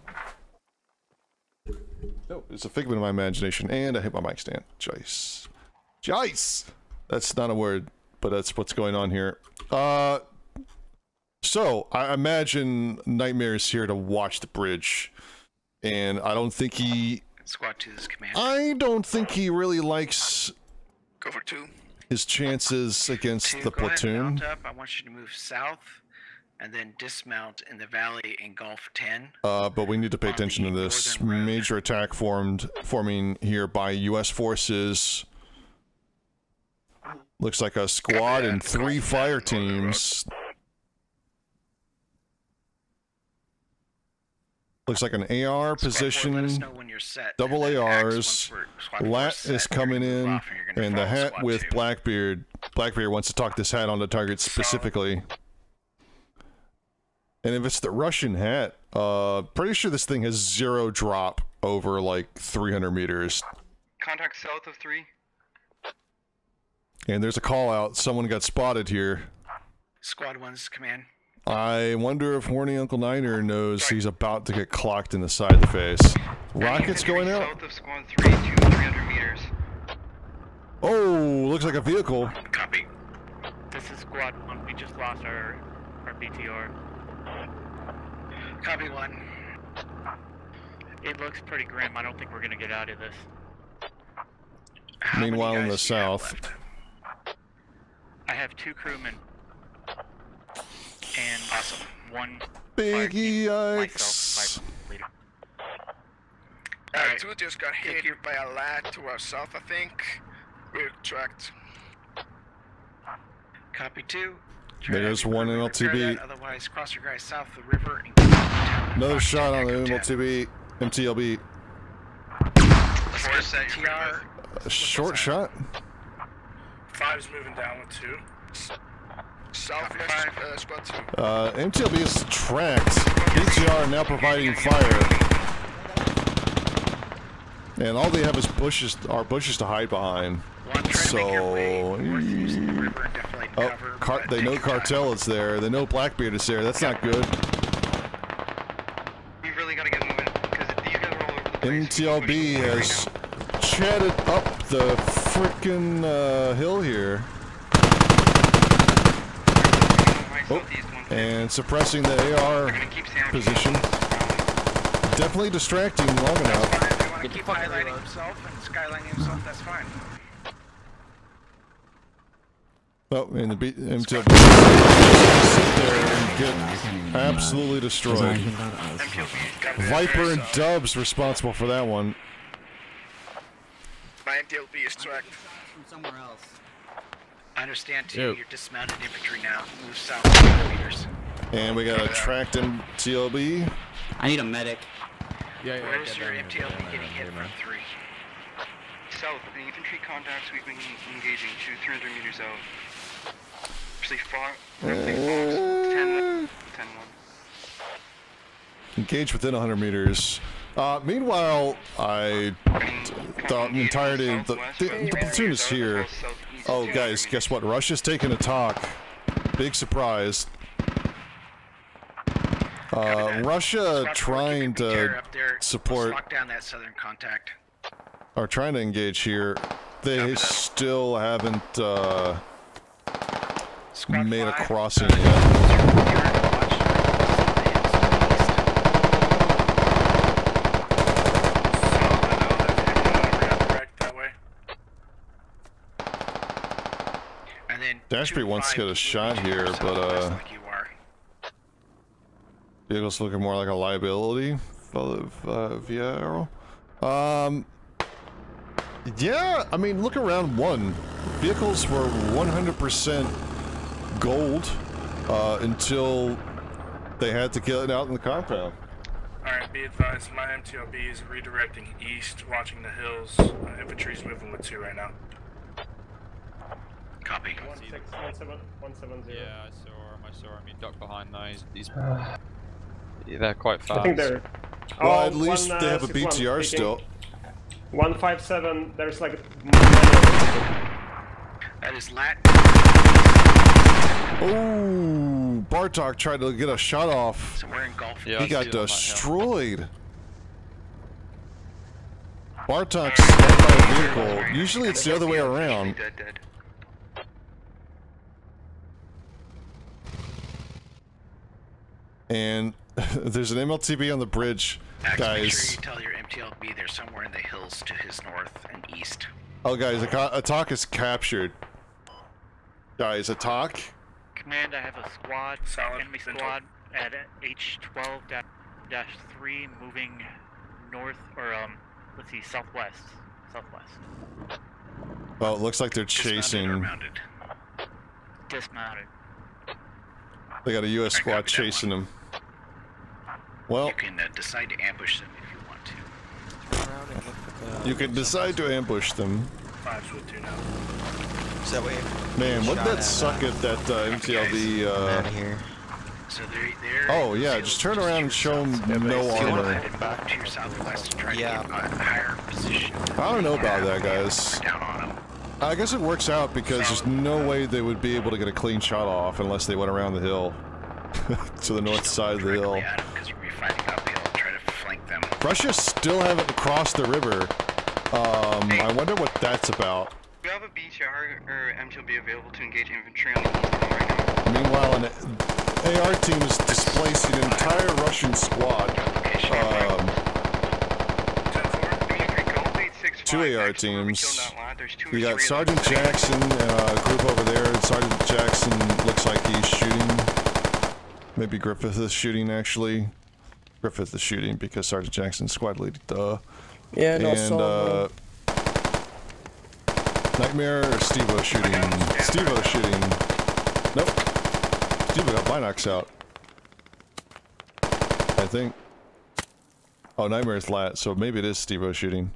Speaker 1: Oh, it's a figment of my imagination, and I hit my mic stand. Jice. Jice! That's not a word, but that's what's going on here. Uh, so, I imagine Nightmare's here to watch the bridge, and I don't think he...
Speaker 29: Squad 2, is command.
Speaker 1: I don't think he really likes
Speaker 29: Go for 2.
Speaker 1: his chances against
Speaker 29: Two,
Speaker 1: the platoon.
Speaker 29: up. I want you to move south and then dismount in the valley in Golf 10.
Speaker 1: Uh, but we need to pay attention to this major attack formed forming here by U.S. forces. Looks like a squad and three fire teams. Looks like an AR position, double ARs. Lat is coming in, and the hat with Blackbeard. Blackbeard wants to talk this hat on the target specifically. And if it's the Russian hat, uh, pretty sure this thing has zero drop over like 300 meters.
Speaker 31: Contact south of three.
Speaker 1: And there's a call out. Someone got spotted here.
Speaker 29: Squad one's command.
Speaker 1: I wonder if horny Uncle Niner knows he's about to get clocked in the side of the face. Rockets going out.
Speaker 31: South of squad 3 to 300 meters.
Speaker 1: Oh, looks like a vehicle.
Speaker 15: Copy. This is squad one. We just lost our our BTR.
Speaker 26: Copy one.
Speaker 15: It looks pretty grim. I don't think we're gonna get out of this.
Speaker 1: Meanwhile, in the south,
Speaker 15: I have two crewmen. And awesome. one
Speaker 1: big
Speaker 15: myself,
Speaker 1: yikes.
Speaker 15: fire leader.
Speaker 32: Uh, two just got hit by a lad to our south, I think. We're tracked.
Speaker 26: Copy two.
Speaker 1: There's one in
Speaker 26: Repair
Speaker 1: LTB.
Speaker 26: that, Otherwise, cross your guys south of the river and keep.
Speaker 1: Another shot on the MLTB, MTLB.
Speaker 26: Force TR.
Speaker 1: A short shot.
Speaker 28: Five's moving down with two.
Speaker 32: Uh, squad 2.
Speaker 1: Uh, MTLB is tracked. BTR now providing fire. And all they have is bushes, are bushes to hide behind. So, oh, car, they know Cartel is there. They know Blackbeard is there. That's not good.
Speaker 31: We really gotta get moving because these guys are all over the place.
Speaker 1: MTLB has chatted up the frickin' uh, hill here. Oh, and suppressing the AR position. Definitely distracting long enough.
Speaker 26: Want to keep highlighting himself and skylining himself? That's fine.
Speaker 1: Oh, and the B MTLB sit there and get absolutely destroyed. Viper and Dubs responsible for that one.
Speaker 32: My MTLB is tracked.
Speaker 25: From somewhere else.
Speaker 26: I understand too.
Speaker 1: Yep.
Speaker 26: You're dismounted infantry now. Move south 100 meters.
Speaker 1: And we got a tracked MTLB.
Speaker 25: I need a medic.
Speaker 31: Yeah, yeah,
Speaker 26: Where's your MTLB getting hit from three?
Speaker 31: South, the infantry contacts we've been engaging to 300 meters out. Actually, far. Roughly Fox, 10 10 1.
Speaker 1: Engaged within 100 meters. Uh, meanwhile, I thought the entirety of the, the, the platoon is here. Oh, guys, guess what? Russia's taking a talk. Big surprise. Uh, Russia trying to support
Speaker 26: lock down that southern contact.
Speaker 1: are trying to engage here. They still haven't uh, made a crossing yet.
Speaker 28: that way.
Speaker 1: Dashby wants to get a shot here, but uh, vehicle's looking more like a liability. Fellow uh, Viero. Um, yeah, I mean, look around one. Vehicles were 100% gold uh, until they had to get it out in the compound.
Speaker 28: Alright, be advised, my MTLB is redirecting east, watching the hills. Uh, infantry's moving with two right now.
Speaker 26: Copy.
Speaker 33: One six one seven one seven zero.
Speaker 34: Yeah, I saw him. I saw him. He ducked behind those. These. Yeah, they're quite fast.
Speaker 33: I think they're.
Speaker 1: Well,
Speaker 33: Oh,
Speaker 1: at least
Speaker 33: one,
Speaker 1: they
Speaker 33: uh,
Speaker 1: have a
Speaker 33: 61
Speaker 1: BTR
Speaker 33: speaking.
Speaker 1: still.
Speaker 33: One five seven. There's like.
Speaker 26: That is lat.
Speaker 1: Oh, Bartok tried to get a shot off.
Speaker 26: So we're engulfed.
Speaker 1: he got destroyed. Bartok's hit by a vehicle. Usually it's the other way around.
Speaker 31: Dead, dead.
Speaker 1: And there's an MLTB on the bridge,
Speaker 26: Max, make sure
Speaker 1: guys.
Speaker 26: you tell your MTLB they're somewhere in the hills to his north and east.
Speaker 1: Oh, guys, a, talk is captured. Guys, a talk.
Speaker 15: Command, I have a squad,
Speaker 28: Solid.
Speaker 15: enemy squad at H twelve dash three, moving north, or um, let's see, southwest. Southwest.
Speaker 1: Oh, it looks like they're chasing.
Speaker 15: Dismounted.
Speaker 1: They got a U.S. squad chasing them. Well,
Speaker 26: You can uh, decide to ambush them if you want to.
Speaker 1: you can decide to ambush them.
Speaker 28: Five's with two now.
Speaker 35: Is that way?
Speaker 1: Man, wouldn't that suck if that uh, MTLB? Uh,
Speaker 35: here.
Speaker 26: So they're, they're
Speaker 1: oh yeah, just turn around and show them no armor.
Speaker 26: move to your southwest and try to get a higher position.
Speaker 1: I don't know about that, guys. I guess it works out because there's no way they would be able to get a clean shot off unless they went around the hill. to the north side of the hill.
Speaker 29: Because we'll be fighting uphill and try to flank them.
Speaker 1: Russia still haven't crossed the river. Um, I wonder what that's about.
Speaker 31: We have a BTR or MTLB available to engage infantry on the east right now.
Speaker 1: Meanwhile, an AR team is displacing an entire Russian squad. Um, two AR teams. We got Sergeant Jackson and a group over there. Sergeant Jackson looks like he's shooting. Maybe Griffith is shooting, actually. Griffith is shooting because Sergeant Jackson's squad lead. Duh.
Speaker 19: Yeah, no,
Speaker 1: And,
Speaker 19: saw
Speaker 1: uh... Nightmare or Stevo shooting? Stevo shooting. Nope. Stevo got Binox out. I think. Oh, Nightmare is lat, so maybe it is Stevo shooting.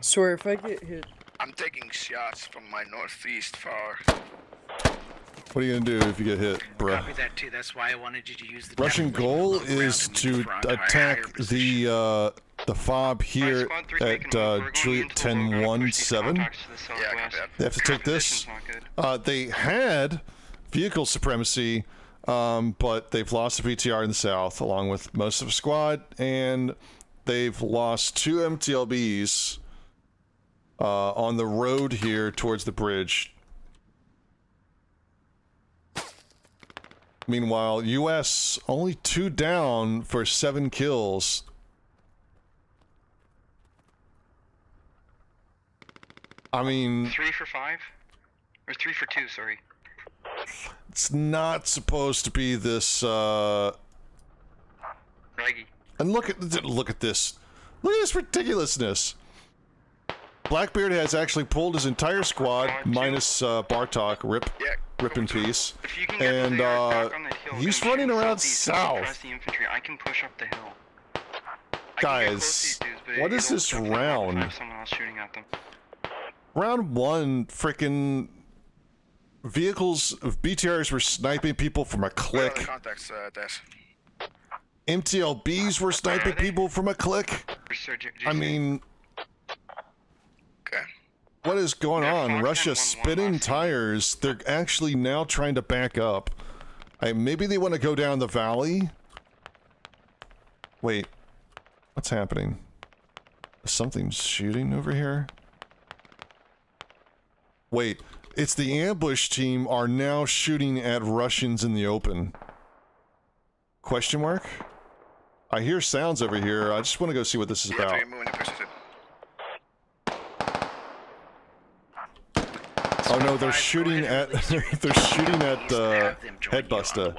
Speaker 19: Swear, if I get hit,
Speaker 32: I'm taking shots from my northeast far.
Speaker 1: What are you gonna do if you get hit, bruh?
Speaker 29: Copy that too. That's why I wanted you to use the.
Speaker 1: Russian goal is to attack the uh, the fob here at uh, Juliet 1017. They have to take this. Uh, they had vehicle supremacy, um, but they've lost the BTR in the south, along with most of the squad, and they've lost two MTLBs uh, on the road here towards the bridge. Meanwhile, U.S. only two down for seven kills. I mean,
Speaker 31: Three for five? Or three for two, sorry.
Speaker 1: it's not supposed to be this. Uh...
Speaker 31: Raggy.
Speaker 1: And look at look at this. Look at this ridiculousness. Blackbeard has actually pulled his entire squad, minus uh, Bartok, rip, rip in peace, and uh, he's running around south.
Speaker 31: the infantry. I can push up the hill.
Speaker 1: Guys, what is this round?
Speaker 31: Have someone else shooting at them.
Speaker 1: Round one, freaking vehicles of BTRs were sniping people from a click.
Speaker 32: Contacts, uh, Des.
Speaker 1: MTLBs were sniping people from a click. I mean, what is going on? Russia spinning tires. They're actually now trying to back up. I, maybe they want to go down the valley. Wait, what's happening? Something's shooting over here. Wait, it's the ambush team are now shooting at Russians in the open. Question mark? I hear sounds over here. I just want to go see what this is about. Oh no, they're shooting at they're shooting at uh, Headbuster.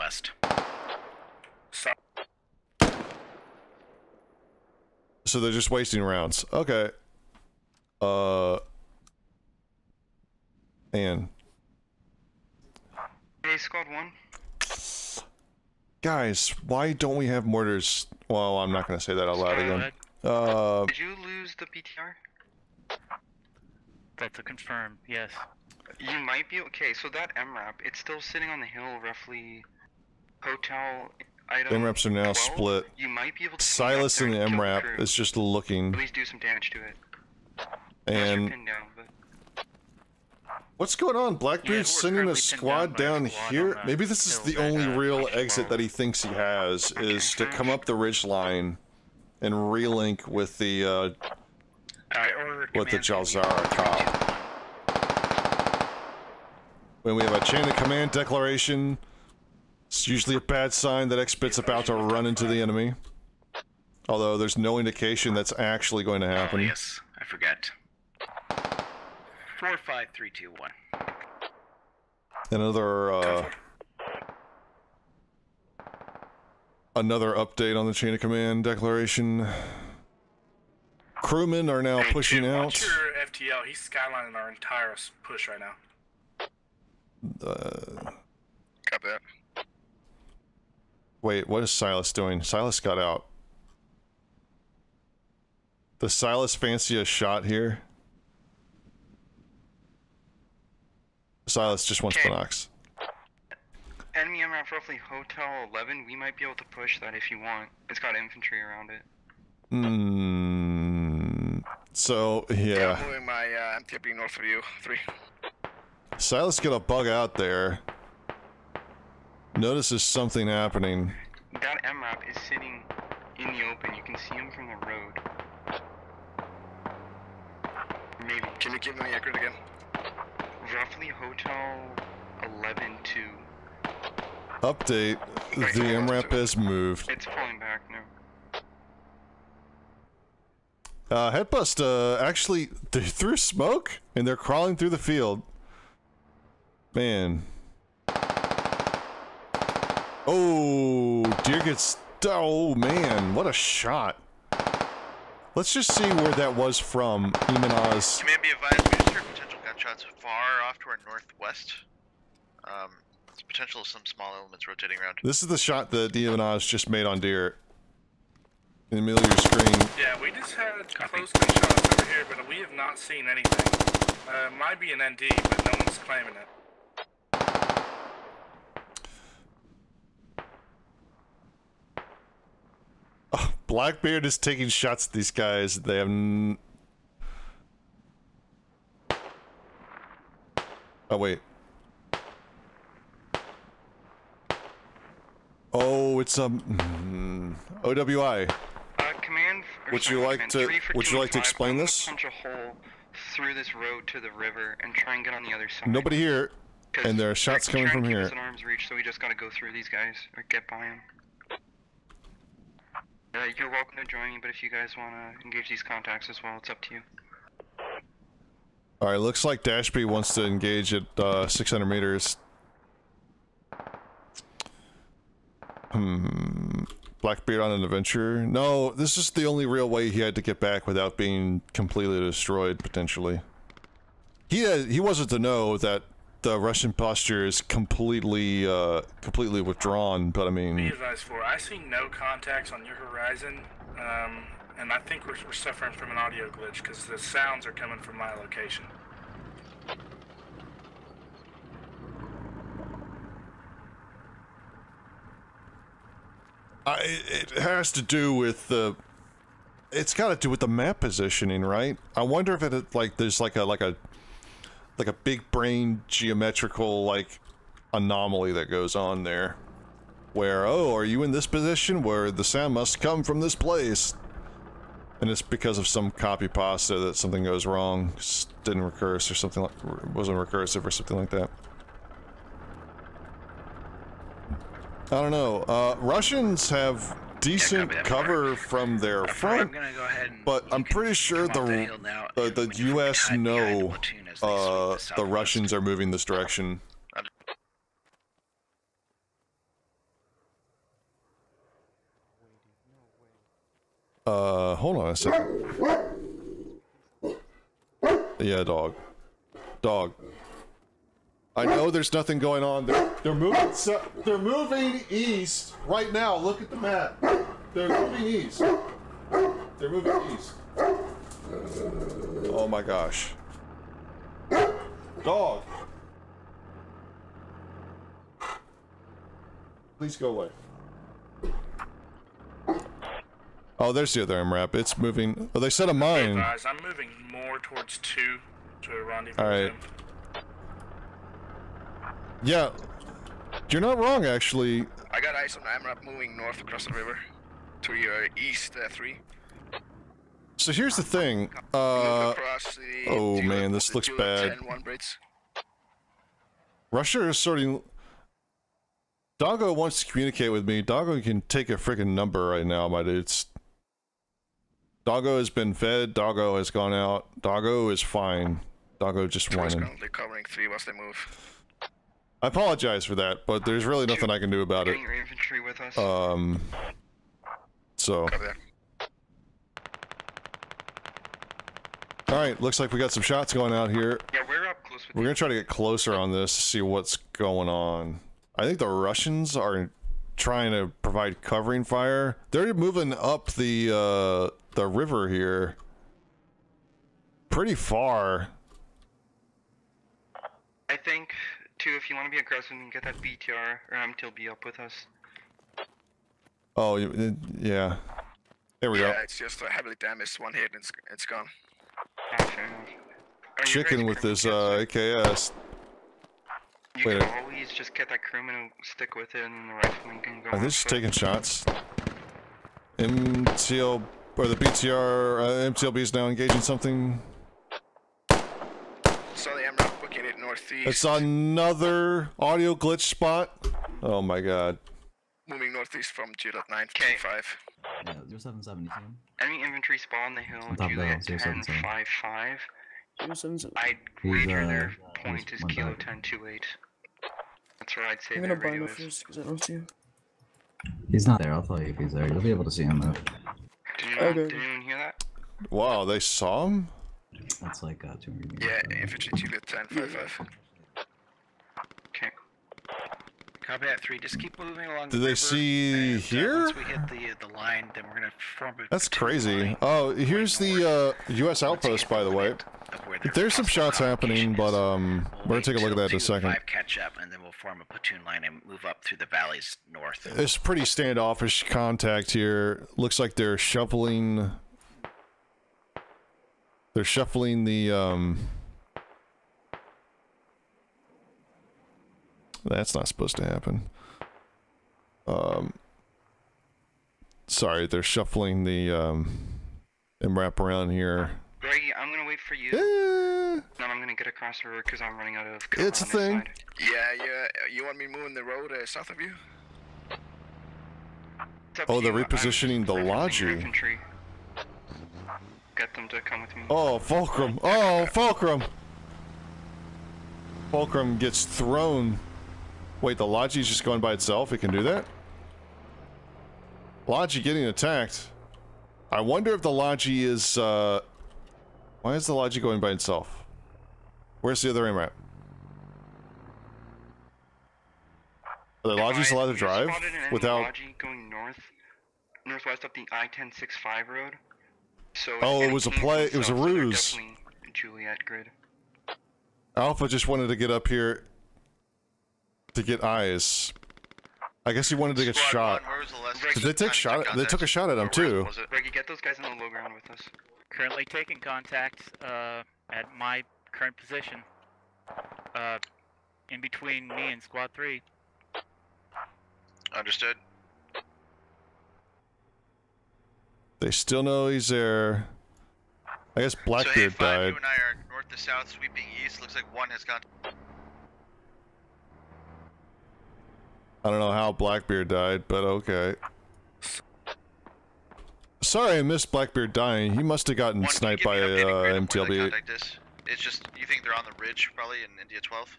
Speaker 1: So they're just wasting rounds. Okay. Uh. And
Speaker 31: Hey, squad one.
Speaker 1: guys, why don't we have mortars? Well, I'm not gonna say that out loud again. Uh,
Speaker 31: Did you lose the BTR?
Speaker 15: That's a confirm, yes.
Speaker 31: You might be okay. So that MRAP, it's still sitting on the hill, roughly. Hotel item.
Speaker 1: MRAPs are now
Speaker 31: 12.
Speaker 1: split.
Speaker 31: You might be able to.
Speaker 1: Silas and the MRAP is just looking,
Speaker 31: At least do some damage to it.
Speaker 1: and
Speaker 31: down, but
Speaker 1: What's going on? Blackbeard's sending a squad down here? Maybe this is the only real exit that he thinks he has, is to come up the ridge line and relink with the, uh, with the Jalzara cop. When we have a chain of command declaration, it's usually a bad sign that X-Bit's about to run into the enemy. Although there's no indication that's actually going to happen.
Speaker 29: Oh, yes, I forget. Four, five, three, two, one.
Speaker 1: Another uh, another update on the chain of command declaration. Crewmen are now pushing out.
Speaker 28: Watch your FTL. He's skylining our entire push right now.
Speaker 1: Uh,
Speaker 32: Copy that.
Speaker 1: wait, what is Silas doing? Silas got out. Does Silas fancy a shot here? Silas just wants Binox.
Speaker 31: enemy MRAP roughly Hotel 11. We might be able to push that if you want. It's got infantry around it.
Speaker 1: Hmm. So yeah,
Speaker 32: I'm moving my uh, MTB north of you. Three.
Speaker 1: Silas gonna bug out there. notices something happening.
Speaker 31: That MRAP is sitting in the open. You can see him from the road. Maybe.
Speaker 32: Can you give me the accurate again?
Speaker 31: Roughly Hotel 11 to.
Speaker 1: Update: The MRAP has moved.
Speaker 31: It's pulling back now.
Speaker 1: Uh, Headbust uh, actually they threw smoke and they're crawling through the field. Man. Oh, deer gets. Oh man, what a shot! Let's just see where that was from, Imanaz.
Speaker 36: Command be advised, we just heard potential gunshots far off to our northwest. Um, there's potential of some small elements rotating around.
Speaker 1: This is the shot that Imanaz just made on deer. In the middle of your screen.
Speaker 28: Yeah, we just had close gunshots over here, but we have not seen anything. Uh, might be an ND, but no one's claiming it.
Speaker 1: Blackbeard is taking shots at these guys. They have. N- oh wait. Oh, it's um mm, OWI.
Speaker 31: Uh, command. or
Speaker 1: Would you like to- would you like to explain this?
Speaker 31: Punch a hole through this road to the river and try and get on the other side.
Speaker 1: Nobody here, and there are shots coming from here.
Speaker 31: arm's reach, so we just gotta go through these guys or get by them. Uh, you're welcome to join me, but if you guys wanna engage these contacts as well, it's up to you.
Speaker 1: All right, looks like Dashby wants to engage at uh, 600 meters. Hmm. Blackbeard on an adventure? No, this is the only real way he had to get back without being completely destroyed, potentially. He had, he wasn't to know that the Russian posture is completely uh, completely withdrawn, but I
Speaker 28: Be
Speaker 1: mean,
Speaker 28: advised for, I see no contacts on your horizon, um, and I think we're, we're suffering from an audio glitch because the sounds are coming from my location.
Speaker 1: I, it has to do with the. It's got to do with the map positioning, right? I wonder if it like there's like a like a like a big brain geometrical like anomaly that goes on there, where oh, are you in this position where the sound must come from this place, and it's because of some copy pasta that something goes wrong, didn't recurse or something like wasn't recursive or something like that. I don't know. Uh, Russians have decent cover from their front, but I'm pretty sure the the, the U.S. know uh, the Russians are moving this direction. Uh, hold on a second. Yeah, dog. Dog. I know there's nothing going on. They're, they're moving. So, they're moving east right now. Look at the map. They're moving east. They're moving east. Oh my gosh. Dog. Please go away. Oh, there's the other MRAP. It's moving. Oh, they set a mine.
Speaker 28: advised, I'm moving more towards two to a rendezvous.
Speaker 1: All right. Yeah, you're not wrong, actually.
Speaker 32: I got eyes on AMRAP moving north across the river to your east uh, three.
Speaker 1: So here's the thing. Uh,
Speaker 32: the
Speaker 1: oh man, this looks bad.
Speaker 32: 10.
Speaker 1: Russia is sorting. Doggo wants to communicate with me. Doggo can take a freaking number right now, my dudes. Doggo has been fed. Doggo has gone out. Doggo is fine. Doggo just whining.
Speaker 32: currently covering three once they move.
Speaker 1: I apologize for that, but there's really nothing I can do about it.
Speaker 31: Your infantry with us.
Speaker 1: Um. So. All right, looks like we got some shots going out here.
Speaker 31: Yeah, we're up close with
Speaker 1: We're gonna try to get closer on this to see what's going on. I think the Russians are trying to provide covering fire. They're moving up the uh, the river here, pretty far.
Speaker 31: I think, too, if you want to be aggressive and get that BTR or MTLB up with us.
Speaker 1: Oh, yeah. There we
Speaker 32: yeah,
Speaker 1: go.
Speaker 32: Yeah, it's just uh, heavily damaged. One hit and it's, it's gone.
Speaker 31: Ah, fair enough. Are you
Speaker 1: Chicken with this uh, AKS.
Speaker 31: You
Speaker 1: Wait,
Speaker 31: can always just get that crewman and stick with it, and then the rifleman can go.
Speaker 1: Are
Speaker 31: on
Speaker 1: they just taking shots? MTL or the BTR uh, MTLB is now engaging something.
Speaker 32: So the MRAP booking it northeast.
Speaker 1: It's another audio glitch spot. Oh my god.
Speaker 32: Moving northeast from Juliet 955.
Speaker 25: Yeah, 0777.
Speaker 31: Enemy infantry spawn the hill.
Speaker 25: On top of
Speaker 31: Juliet
Speaker 25: the hill, 077.
Speaker 31: 1055. I'd
Speaker 25: He's,
Speaker 31: wager
Speaker 25: uh,
Speaker 31: their point is
Speaker 25: one
Speaker 31: kilo
Speaker 25: back.
Speaker 31: 1028. That's where I'd say
Speaker 19: I'm
Speaker 31: their
Speaker 19: gonna
Speaker 31: radio
Speaker 19: bind
Speaker 31: is.
Speaker 19: first because I don't see him.
Speaker 25: He's not there. I'll tell you if he's there. You'll be able to see him though.
Speaker 31: Did anyone,
Speaker 19: Okay.
Speaker 31: did anyone hear that?
Speaker 1: Wow, they saw him?
Speaker 25: That's like uh, 200 meters.
Speaker 32: Yeah, infantry Juliet 1055.
Speaker 31: Okay.
Speaker 29: Copy that three. Just keep moving along.
Speaker 1: Did
Speaker 29: the
Speaker 1: they
Speaker 29: river,
Speaker 1: see
Speaker 29: and, uh,
Speaker 1: here?
Speaker 29: once we hit the the line, then we're gonna form a
Speaker 1: That's crazy.
Speaker 29: line
Speaker 1: Oh, here's the uh, U.S. outpost, by the way.
Speaker 29: of where their
Speaker 1: There's some shots happening, but um, we're gonna take a look at that in a second.
Speaker 29: Five catch up, and then we'll form a platoon line and move up through the valleys north.
Speaker 1: It's pretty standoffish contact here. Looks like they're shuffling. They're shuffling the um. That's not supposed to happen. Um. Sorry, they're shuffling the um. And wrap around here.
Speaker 31: Greggy, I'm gonna wait for you.
Speaker 1: Eh,
Speaker 31: Then I'm gonna get across the river because I'm running out of.
Speaker 1: It's a
Speaker 31: cover on this
Speaker 1: thing.
Speaker 31: side.
Speaker 32: Yeah, yeah. You want me moving the road uh, south of you?
Speaker 1: Oh, they're
Speaker 31: you. I'm
Speaker 1: repositioning the
Speaker 31: referencing your
Speaker 1: Logi.
Speaker 31: infantry. Get them to come with me.
Speaker 1: Oh, Fulcrum. Oh, Fulcrum. Fulcrum gets thrown. Wait, the Logi's just going by itself? It can do that? Logi getting attacked. I wonder if the Logi is, uh... Why is the Logi going by itself? Where's the other AMRAP? Are the Logis allowed to drive
Speaker 31: spotted an enemy
Speaker 1: without...
Speaker 31: Logi going north, northwest up the I-1065 road. So
Speaker 1: Oh, it was a
Speaker 31: came from
Speaker 1: play- it was a
Speaker 31: south, so
Speaker 1: ruse.
Speaker 31: Juliet grid.
Speaker 1: Alpha just wanted to get up here to get eyes. I guess he wanted to get shot. Did they take shot? They took a shot at him too.
Speaker 31: Reggie, get those guys in the low ground with us.
Speaker 15: Currently taking contact uh, at my current position. Uh, in between me and Squad 3.
Speaker 36: Understood.
Speaker 1: They still know he's there. I guess Blackbeard
Speaker 36: five,
Speaker 1: died.
Speaker 36: you and I are north to south, sweeping east. Looks like one has gone.
Speaker 1: I don't know how Blackbeard died, but okay. Sorry, I missed Blackbeard dying. He must have gotten sniped by uh, MTLB.
Speaker 36: It's just you think they're on the ridge, probably in India 12.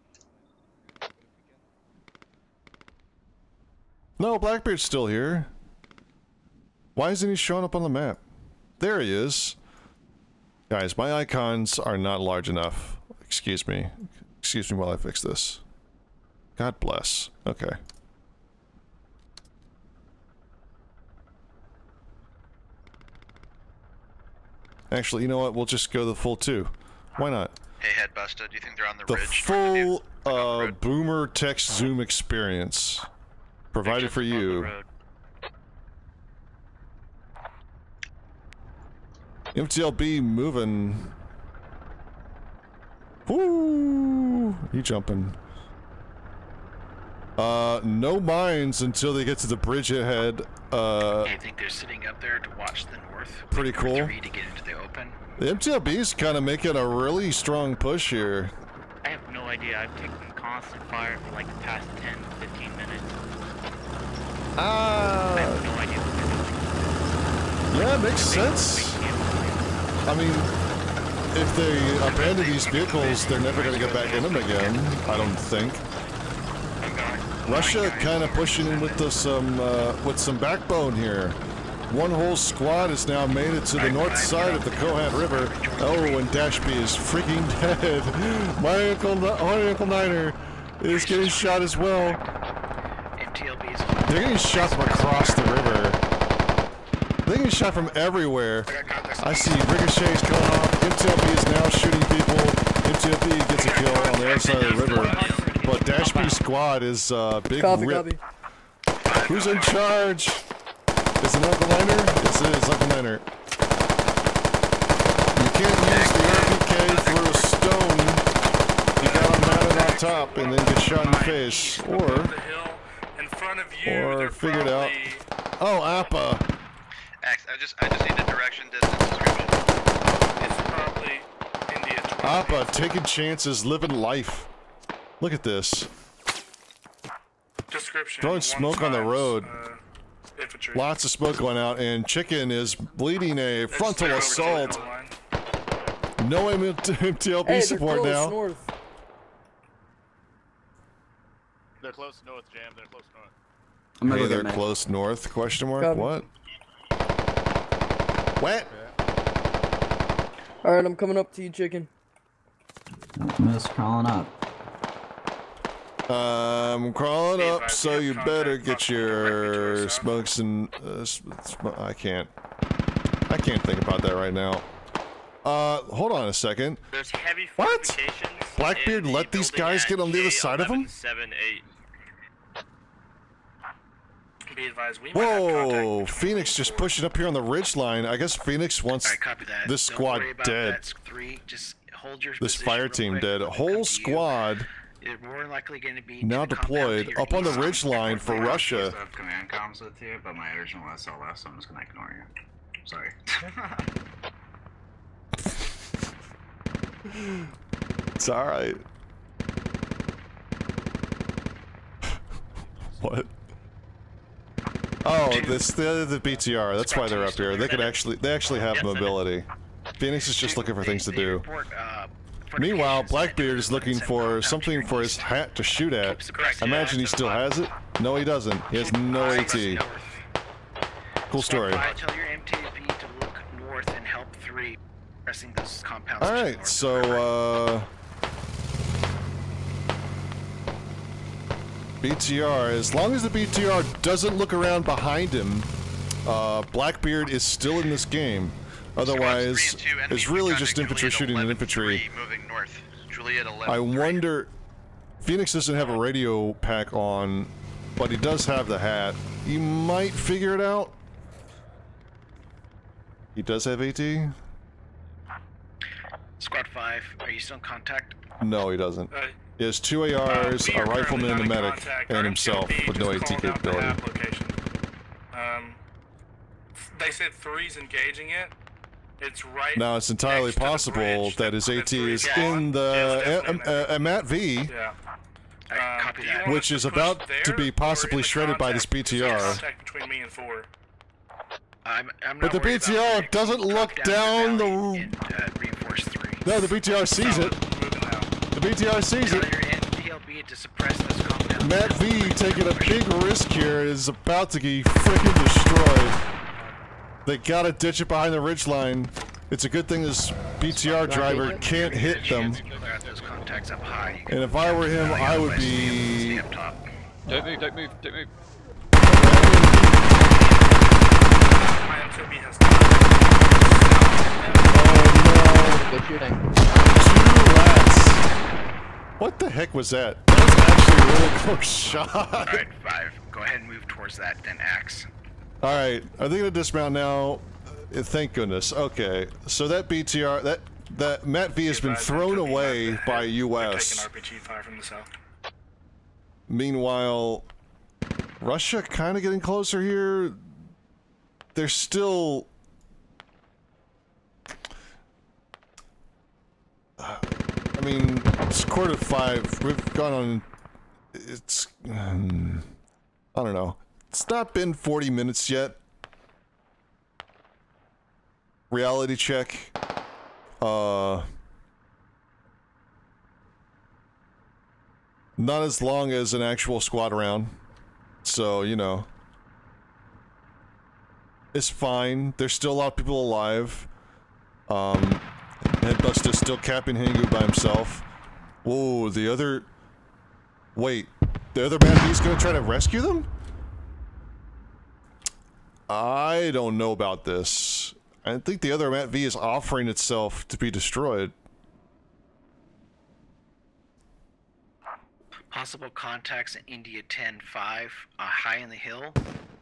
Speaker 1: No, Blackbeard's still here. Why isn't he showing up on the map? There he is. Guys, my icons are not large enough. Excuse me. Excuse me while I fix this. God bless. Okay. Actually, you know what? We'll just go the full two. Why not?
Speaker 36: Hey, Headbuster, do you think they're on the,
Speaker 1: The
Speaker 36: ridge?
Speaker 1: full uh, boomer text zoom experience provided for you. MTLB moving. Woo! You jumping. Uh, no mines until they get to the bridge ahead. Uh,
Speaker 29: I think they're sitting up there to watch the north.
Speaker 1: Pretty cool.
Speaker 29: Three to get into the open.
Speaker 1: the MTLB's kind of making a really strong push here.
Speaker 15: I have no idea. I've taken constant fire for like the past 10, 15 minutes.
Speaker 1: Ah.
Speaker 15: I have no idea what they're doing.
Speaker 1: Yeah, makes sense. I mean, if they abandon these vehicles, they're never going to get back in them again. I don't think. Russia kind of pushing in with the, some uh, with some backbone here. One whole squad has now made it to the north side of the Kohat River. Oh, and Dashby is freaking dead. My uncle, my uncle Niner is getting shot as well. They're getting shot from across the river. They're getting shot from everywhere. I see ricochets going off. MTLB is now shooting people. MTLB gets a kill on the other side of the river. But Dashby squad is uh, big
Speaker 19: Copy,
Speaker 1: rip.
Speaker 19: copy.
Speaker 1: Who's in charge? Is it Uncle Niner? Yes, it is Uncle Niner. You can't use the RPK through a stone. You gotta mount it on top and then get shot in the face, or
Speaker 28: The hill in front of you.
Speaker 1: or
Speaker 28: they're
Speaker 1: figure it out. Oh, Appa.
Speaker 36: Axe, I just I just need the direction distance description.
Speaker 28: It's probably India 12.
Speaker 1: Appa taking chances, living life. Look at this.
Speaker 28: Description.
Speaker 1: Throwing
Speaker 28: one
Speaker 1: smoke on the road.
Speaker 28: uh, infantry.
Speaker 1: Lots of smoke going out, and Chicken is bleeding a frontal
Speaker 28: Over to the
Speaker 1: assault. No M- MTLB
Speaker 19: Hey, they're
Speaker 1: support
Speaker 19: close
Speaker 1: now.
Speaker 19: north.
Speaker 37: They're close north, Jam. They're close north.
Speaker 24: I'm gonna
Speaker 1: Hey,
Speaker 24: go get
Speaker 1: they're close north? Question mark.
Speaker 19: Copy.
Speaker 1: What? What?
Speaker 19: Alright, I'm coming up to you, chicken.
Speaker 24: I'm just crawling up.
Speaker 1: I'm crawling
Speaker 28: Be
Speaker 1: up, so you better get
Speaker 28: possible directly to our
Speaker 1: your
Speaker 28: south.
Speaker 1: smokes and uh, sm- sm- I can't. I can't think about that right now. Uh, hold on a second.
Speaker 33: There's heavy
Speaker 1: What? Blackbeard
Speaker 33: in
Speaker 1: let
Speaker 33: the
Speaker 1: these guys get on the other side of him?
Speaker 33: J1178.
Speaker 28: Be advised, we might have contact
Speaker 1: Whoa! Phoenix just pushing up here on the ridge line. I guess Phoenix wants
Speaker 29: that.
Speaker 1: this
Speaker 29: Don't
Speaker 1: squad dead.
Speaker 29: That three, just hold your
Speaker 1: This fire team dead. A whole squad
Speaker 29: more likely going to be
Speaker 1: now
Speaker 29: to the compound
Speaker 1: deployed
Speaker 29: to
Speaker 1: up on the ridge line for Russia.
Speaker 25: Command comms with you, but my original SLS, so I'm just gonna ignore you. Sorry.
Speaker 1: It's all right. what? Oh, this the the BTR. That's why they're up here. They could actually they actually have mobility. Phoenix is just looking for things to do.
Speaker 29: Uh,
Speaker 1: Meanwhile, Blackbeard is looking for something for his hat to shoot at. I imagine he still has it. No, he doesn't. He has no AT. Cool story.
Speaker 29: Five, tell your MTB to look north and help three, pressing those compounds.
Speaker 1: All
Speaker 29: to the
Speaker 1: right,
Speaker 29: north.
Speaker 1: so uh, BTR. As long as the BTR doesn't look around behind him, uh, Blackbeard is still in this game. Otherwise, it's really just infantry shooting at infantry.
Speaker 36: Moving north. Juliet 11.
Speaker 1: I wonder. Phoenix doesn't have a radio pack on, but he does have the hat. He might figure it out. He does have AT?
Speaker 29: Squad five, are you still in contact?
Speaker 1: No, he doesn't.
Speaker 28: Uh,
Speaker 1: He has two ARs,
Speaker 28: we
Speaker 1: a rifleman, and a
Speaker 28: currently not in
Speaker 1: medic,
Speaker 28: contact.
Speaker 1: and himself
Speaker 28: MTLB
Speaker 1: with no
Speaker 28: just
Speaker 1: AT
Speaker 28: called out the
Speaker 1: capability.
Speaker 28: location. Um, they said three's engaging it. It's right.
Speaker 1: Now, it's entirely
Speaker 28: next to the
Speaker 1: possible
Speaker 28: bridge
Speaker 1: that his
Speaker 28: the
Speaker 1: AT is
Speaker 28: is
Speaker 1: in the uh, uh, uh, Mat V,
Speaker 28: Yeah. Um, do you want
Speaker 1: which is
Speaker 28: to push
Speaker 1: about to be possibly shredded by this BTR.
Speaker 28: Between me and four.
Speaker 29: I'm, I'm
Speaker 1: But the
Speaker 29: not worried about
Speaker 1: BTR doesn't look
Speaker 29: down
Speaker 1: down
Speaker 29: the
Speaker 1: the.
Speaker 29: valley uh, three.
Speaker 1: No, the BTR sees it. The BTR sees it.
Speaker 29: your MTLB to suppress those compounds.
Speaker 1: Mat V taking a big risk here is about to get freaking destroyed. They gotta ditch it behind the ridge line. It's a good thing this BTR driver can't hit them.
Speaker 29: Those contacts up high.
Speaker 1: And if I were him, I would be.
Speaker 34: Don't move, don't move, don't move.
Speaker 28: My MTLB has
Speaker 27: Good shooting.
Speaker 1: Two rats. What the heck was that? That was actually a really close shot.
Speaker 29: Alright, five. Go ahead and move towards that, then axe.
Speaker 1: All right, are they gonna dismount now? Uh, Thank goodness. Okay, so that BTR, that that Mat V has been thrown away by US.
Speaker 28: RPG fire from the south.
Speaker 1: Meanwhile, Russia kind of getting closer here. They're still. I mean, it's quarter five. We've gone on. It's. um, I don't know. It's not been 40 minutes yet. Reality check. Uh. Not as long as an actual squad round. So, you know. It's fine. There's still a lot of people alive. Um, Headbust is still capping Hingu by himself. Whoa, the other... Wait, the other man V's gonna try to rescue them? I don't know about this. I think the other Mat V is offering itself to be destroyed.
Speaker 29: Possible contacts in India 10-5, uh, high in the hill.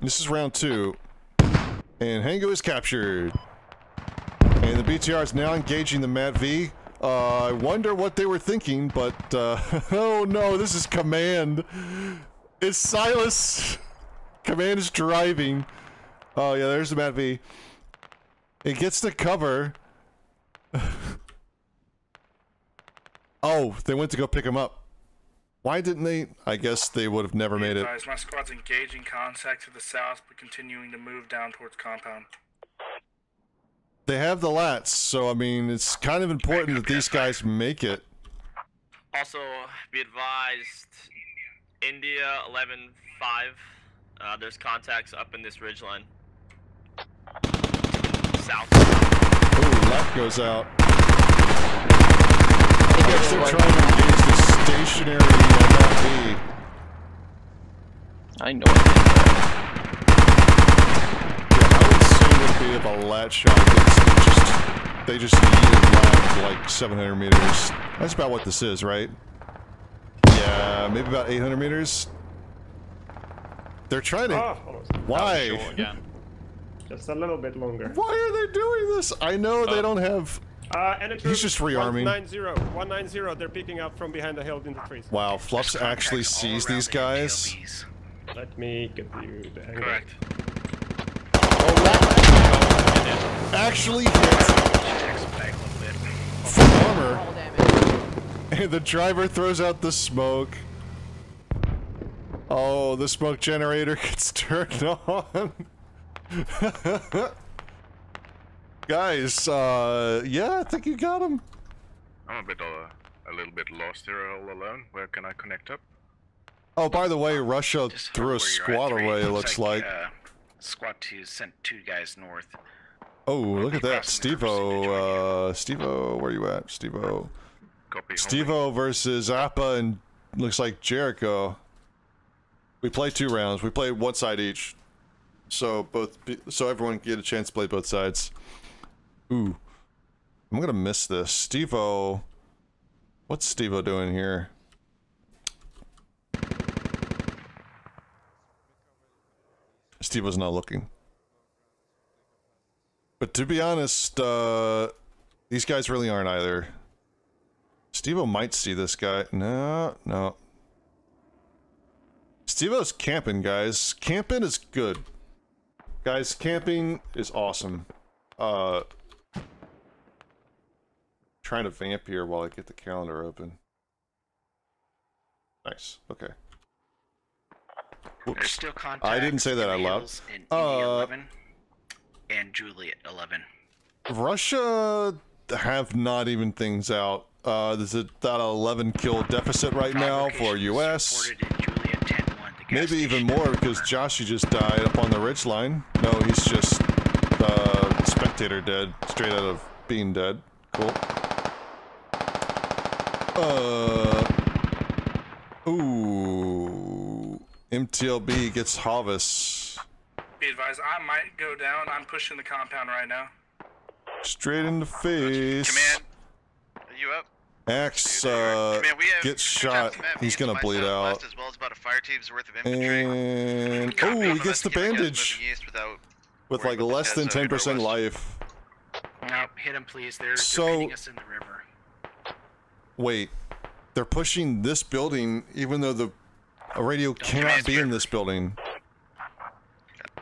Speaker 1: This is round two. And Hango is captured. And the BTR is now engaging the Mat V. Uh, I wonder what they were thinking, but uh, oh no, this is command. It's Silas. Command is driving. Oh yeah, there's the Mat V. It gets the cover. oh, they went to go pick him up. Why didn't they? I guess they would have never made it.
Speaker 28: Advise, my squad's engaging contact to the south, but continuing to move down towards compound.
Speaker 1: They have the lats, so I mean, it's kind of important that these guys make it.
Speaker 38: Also, be advised, India 11-5, uh, there's contacts up in this ridgeline. South.
Speaker 1: Ooh, left goes out. I guess they're trying to engage the stationary MFV.
Speaker 27: I know.
Speaker 1: I would say would be a lat shot gets just they just yeeted lat like 700 meters. That's about what this is, right? Yeah, maybe about 800 meters. They're trying to.
Speaker 33: Oh, almost.
Speaker 1: Why?
Speaker 33: Just a little bit longer.
Speaker 1: Why are they doing this? I know they don't have.
Speaker 33: Uh, and
Speaker 1: He's just rearming.
Speaker 33: 190, 190, they're picking up from behind the hill in the trees.
Speaker 1: Wow, Fluffs actually sees these guys.
Speaker 33: Let me get you the angle.
Speaker 28: Correct.
Speaker 1: Actually hit. Full armor. And the driver throws out the smoke. Oh, the smoke generator gets turned on. Guys, uh, yeah, I think you got him.
Speaker 39: I'm a bit uh, a little bit lost here all alone. Where can I connect up?
Speaker 1: Oh, by the way, Russia threw a squad away, it looks like.
Speaker 29: Uh, squad 2 sent two guys north.
Speaker 1: Oh, look at that. Stevo, uh, Stevo, where you at? Stevo. Stevo versus Appa and looks like Jericho. We play two rounds. We play one side each. So both, so everyone get a chance to play both sides. Ooh. I'm gonna miss this. Stevo. What's Stevo doing here? Stevo's not looking. But to be honest, uh, these guys really aren't either. Stevo might see this guy. No, no. Stevo's camping, guys. Camping is good. Guys, camping is awesome. Uh, trying to vamp here while I get the calendar open. Nice. Okay.
Speaker 29: There's still contact.
Speaker 1: I didn't say that out loud. Uh,
Speaker 29: 11 and Juliet 11.
Speaker 1: Russia have not even things out. Uh, there's about an 11 kill deficit right now for US. Maybe even more because Joshy just died up on the ridge line. No, he's just uh, spectator dead, straight out of being dead. Cool. Uh. Ooh. MTLB gets Havis.
Speaker 28: Be advised, I might go down. I'm pushing the compound right now.
Speaker 1: Straight in the face.
Speaker 36: Command, are you up?
Speaker 1: Axe uh,
Speaker 36: Command,
Speaker 1: gets shot. He's gonna bleed out.
Speaker 36: As well as about a fire team's worth of infantry.
Speaker 1: And oh, he gets the bandage
Speaker 36: moving east without
Speaker 1: with like less than 10% life.
Speaker 29: No, hit him, please. They're,
Speaker 1: So-
Speaker 29: they're hitting us in the river.
Speaker 1: Wait, they're pushing this building even though the radio cannot be in this building.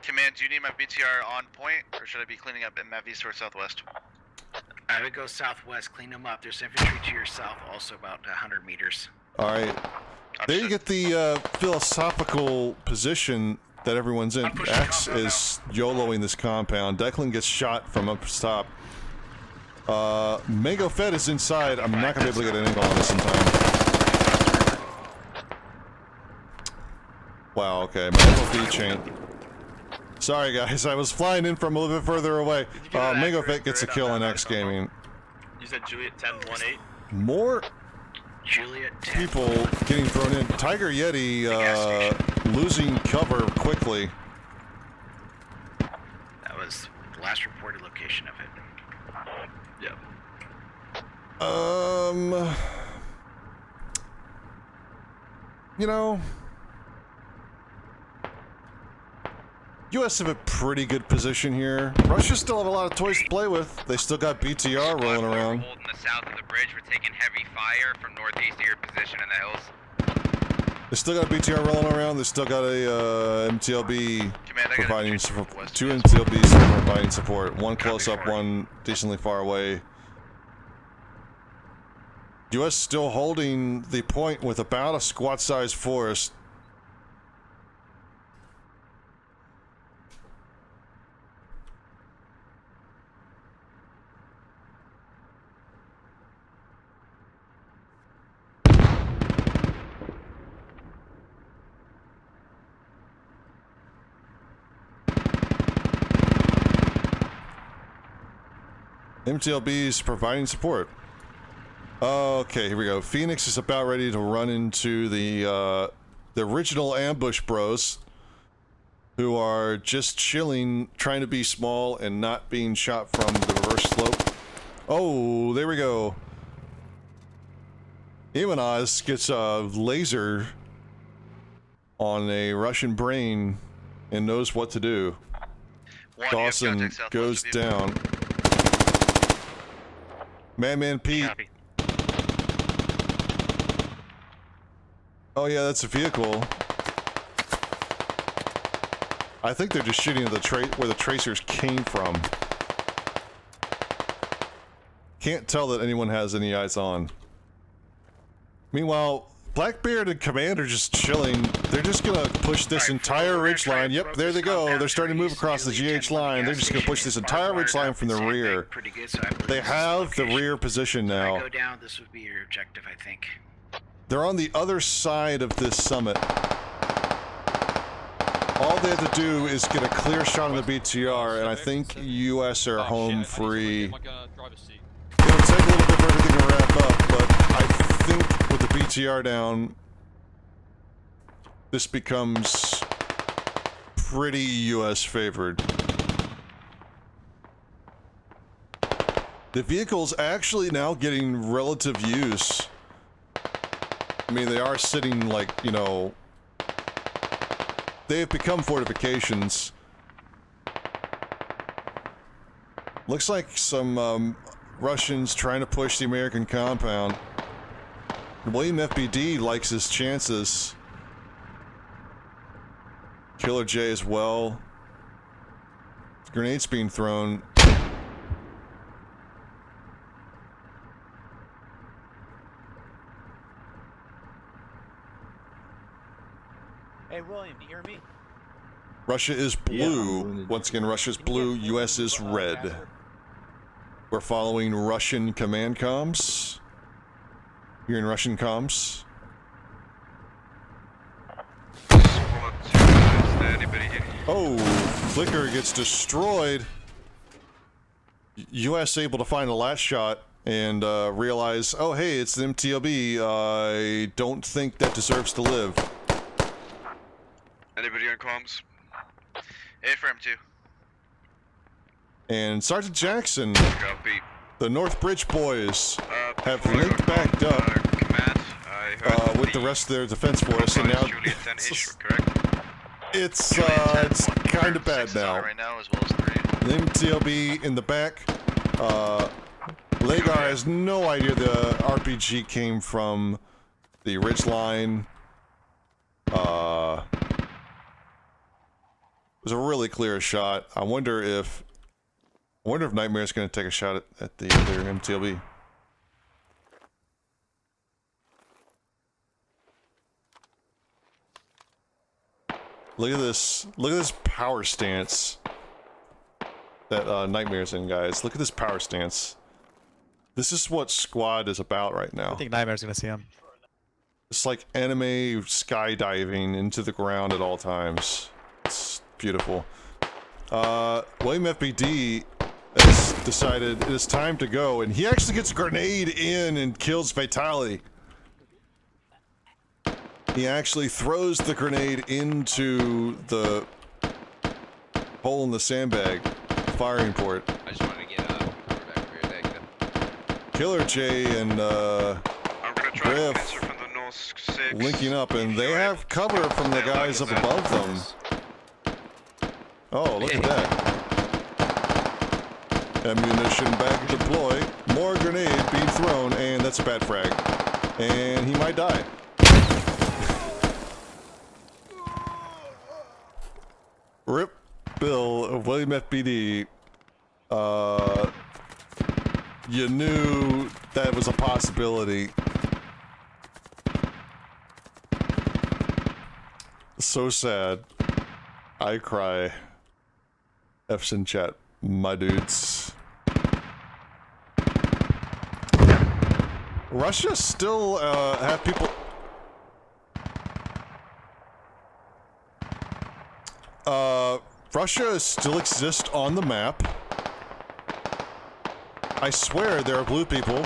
Speaker 36: Command, do you need my BTR on point, or should I be cleaning up in Mav East or Southwest?
Speaker 29: I would go southwest, clean them up. There's infantry to your south, also about 100 meters.
Speaker 1: All right. There you get the uh, philosophical position that everyone's in. X is YOLOing this compound. Declan gets shot from up top. Uh, Mango Fed is inside. I'm not going to be able to get an angle on this in time. Wow, okay. Mango Fed chain. Sorry, guys. I was flying in from a little bit further away. Uh, Mango Fed gets a kill on X Gaming.
Speaker 38: You said Juliet 10-1-8?
Speaker 1: More
Speaker 29: Juliet
Speaker 1: people getting thrown in. Tiger Yeti uh, losing cover quickly.
Speaker 29: That was the last reported location of it.
Speaker 38: Yep.
Speaker 1: Um, you know, U.S. have a pretty good position here. Russia still have a lot of toys to play with. They still got BTR rolling around.
Speaker 40: Holding the south of the bridge, we're taking heavy fire from northeast of your position in the hills.
Speaker 1: They still got BTR rolling around. They still got a uh, MTLB providing support. Two MTLBs providing support. One close up, one decently far away. U.S. still holding the point with about a squat-sized force. MTLB's providing support. Okay, here we go. Phoenix is about ready to run into the uh, the original ambush bros, who are just chilling, trying to be small and not being shot from the reverse slope. Oh, there we go. Ivanaz gets a laser on a Russian brain and knows what to do. Dawson goes down. Madman Pete. Oh yeah, that's a vehicle. I think they're just shooting at the tra where the tracers came from. Can't tell that anyone has any eyes on. Meanwhile, Blackbeard and Command are just chilling. They're just gonna push this entire ridge line. Yep, there they go. They're starting to move across the GH line. They're just gonna push this entire ridge line from the rear. They have the rear position now.
Speaker 29: Go down. This would be your objective, I think.
Speaker 1: They're on the other side of this summit. All they have to do is get a clear shot on the BTR, and I think US are home free. It'll take a little bit for everything to wrap up, but I think with the BTR down, this becomes pretty US favored. The vehicle's actually now getting relative use. I mean, they are sitting like, you know... They have become fortifications. Looks like some um, Russians trying to push the American compound. William FBD likes his chances. Killer J as well. Grenades being thrown.
Speaker 41: Hey, William, do you hear me?
Speaker 1: Russia is blue. Once again, Russia's blue, US is red. We're following Russian command comms. You're in Russian comms. Oh, Flicker gets destroyed. U.S. able to find the last shot and uh, realize, oh hey, it's an MTLB. I don't think that deserves to live.
Speaker 36: Anybody on comms? A for M2.
Speaker 1: And Sergeant Jackson. The North Bridge boys, have linked back up uh, with the rest of their defense force, and now it's uh, it's kind of bad now.
Speaker 36: Right now, as well as.
Speaker 1: The MTLB in the back. Uh, Lagar has no idea the RPG came from the ridge line. Uh, it was a really clear shot. I wonder if I wonder if Nightmare's going to take a shot at, at the other MTLB. Look at this. Look at this power stance that uh, Nightmare's in, guys. Look at this power stance. This is what Squad is about right now.
Speaker 42: I think Nightmare's gonna see him.
Speaker 1: It's like anime skydiving into the ground at all times. It's beautiful. Uh, William FBD has decided it is time to go, and he actually gets a grenade in and kills Fatality. He actually throws the grenade into the hole in the sandbag firing port.
Speaker 34: I just wanted to get uh, cover back for your deck.
Speaker 1: Killer J and uh, Griff linking up, and they have cover from the guys up above them. Oh, look at that. Ammunition bag deploy. More grenade being thrown, and that's a bad frag. And he might die. Rip Bill of William FBD. Uh, you knew that was a possibility. So sad. I cry. F's in chat, my dudes. Russia still uh, have people. Uh, Russia still exists on the map. I swear there are blue people.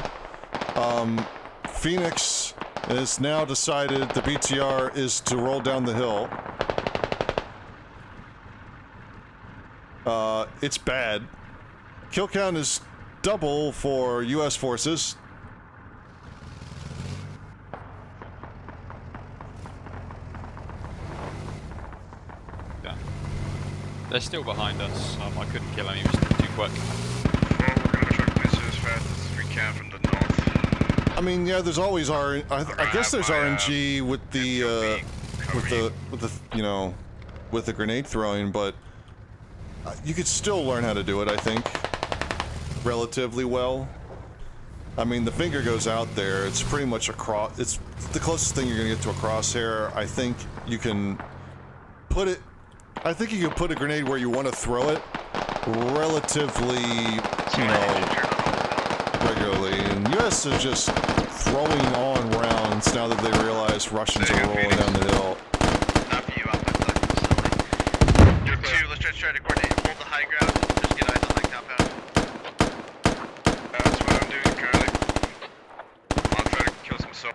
Speaker 1: Um, Phoenix has now decided the BTR is to roll down the hill. Uh, it's bad. Kill count is double for U.S. forces.
Speaker 34: Yeah. They're still behind us. Um, I couldn't kill any, it was too quick.
Speaker 39: Well, we're gonna try to miss as fast as we can from the north.
Speaker 1: I mean, yeah, there's always R. I, I guess there's RNG with the uh, with the with the you know with the grenade throwing, but uh, you could still learn how to do it. I think relatively well. I mean, the finger goes out there. It's pretty much a cross. It's the closest thing you're gonna get to a crosshair. I think you can put it. I think you can put a grenade where you want to throw it relatively, you know, regularly. And U.S. is just throwing on rounds now that they realize Russians are rolling down the hill.
Speaker 36: Group 2, let's try to try to coordinate. Hold the high ground. Just get eyes on that compound.
Speaker 39: That's what I'm doing currently. I'll try to kill some soul.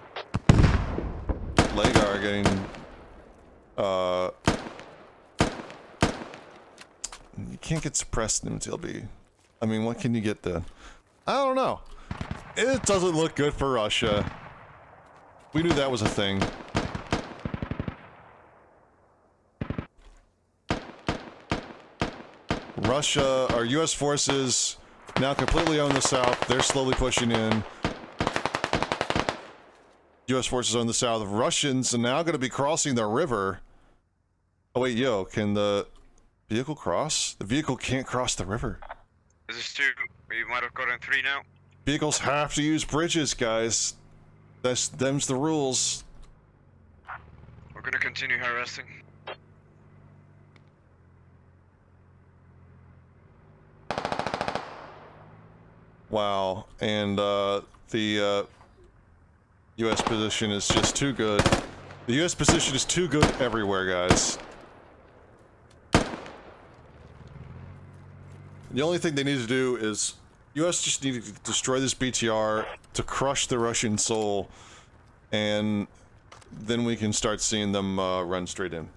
Speaker 1: Lagar getting, uh, you can't get suppressed in MTLB. I mean, what can you get then? I don't know. It doesn't look good for Russia. We knew that was a thing. Russia, our U.S. forces now completely own the south. They're slowly pushing in. U.S. forces on the south. Russians are now going to be crossing the river. Oh wait, yo, can the vehicle cross? The vehicle can't cross the river.
Speaker 39: This is two. We might have gotten three now.
Speaker 1: Vehicles have to use bridges, guys. That's them's the rules.
Speaker 39: We're gonna continue harassing.
Speaker 1: Wow, and uh, the uh, U.S. position is just too good. The U.S. position is too good everywhere, guys. The only thing they need to do is U.S. just need to destroy this BTR to crush the Russian soul, and then we can start seeing them uh, run straight in.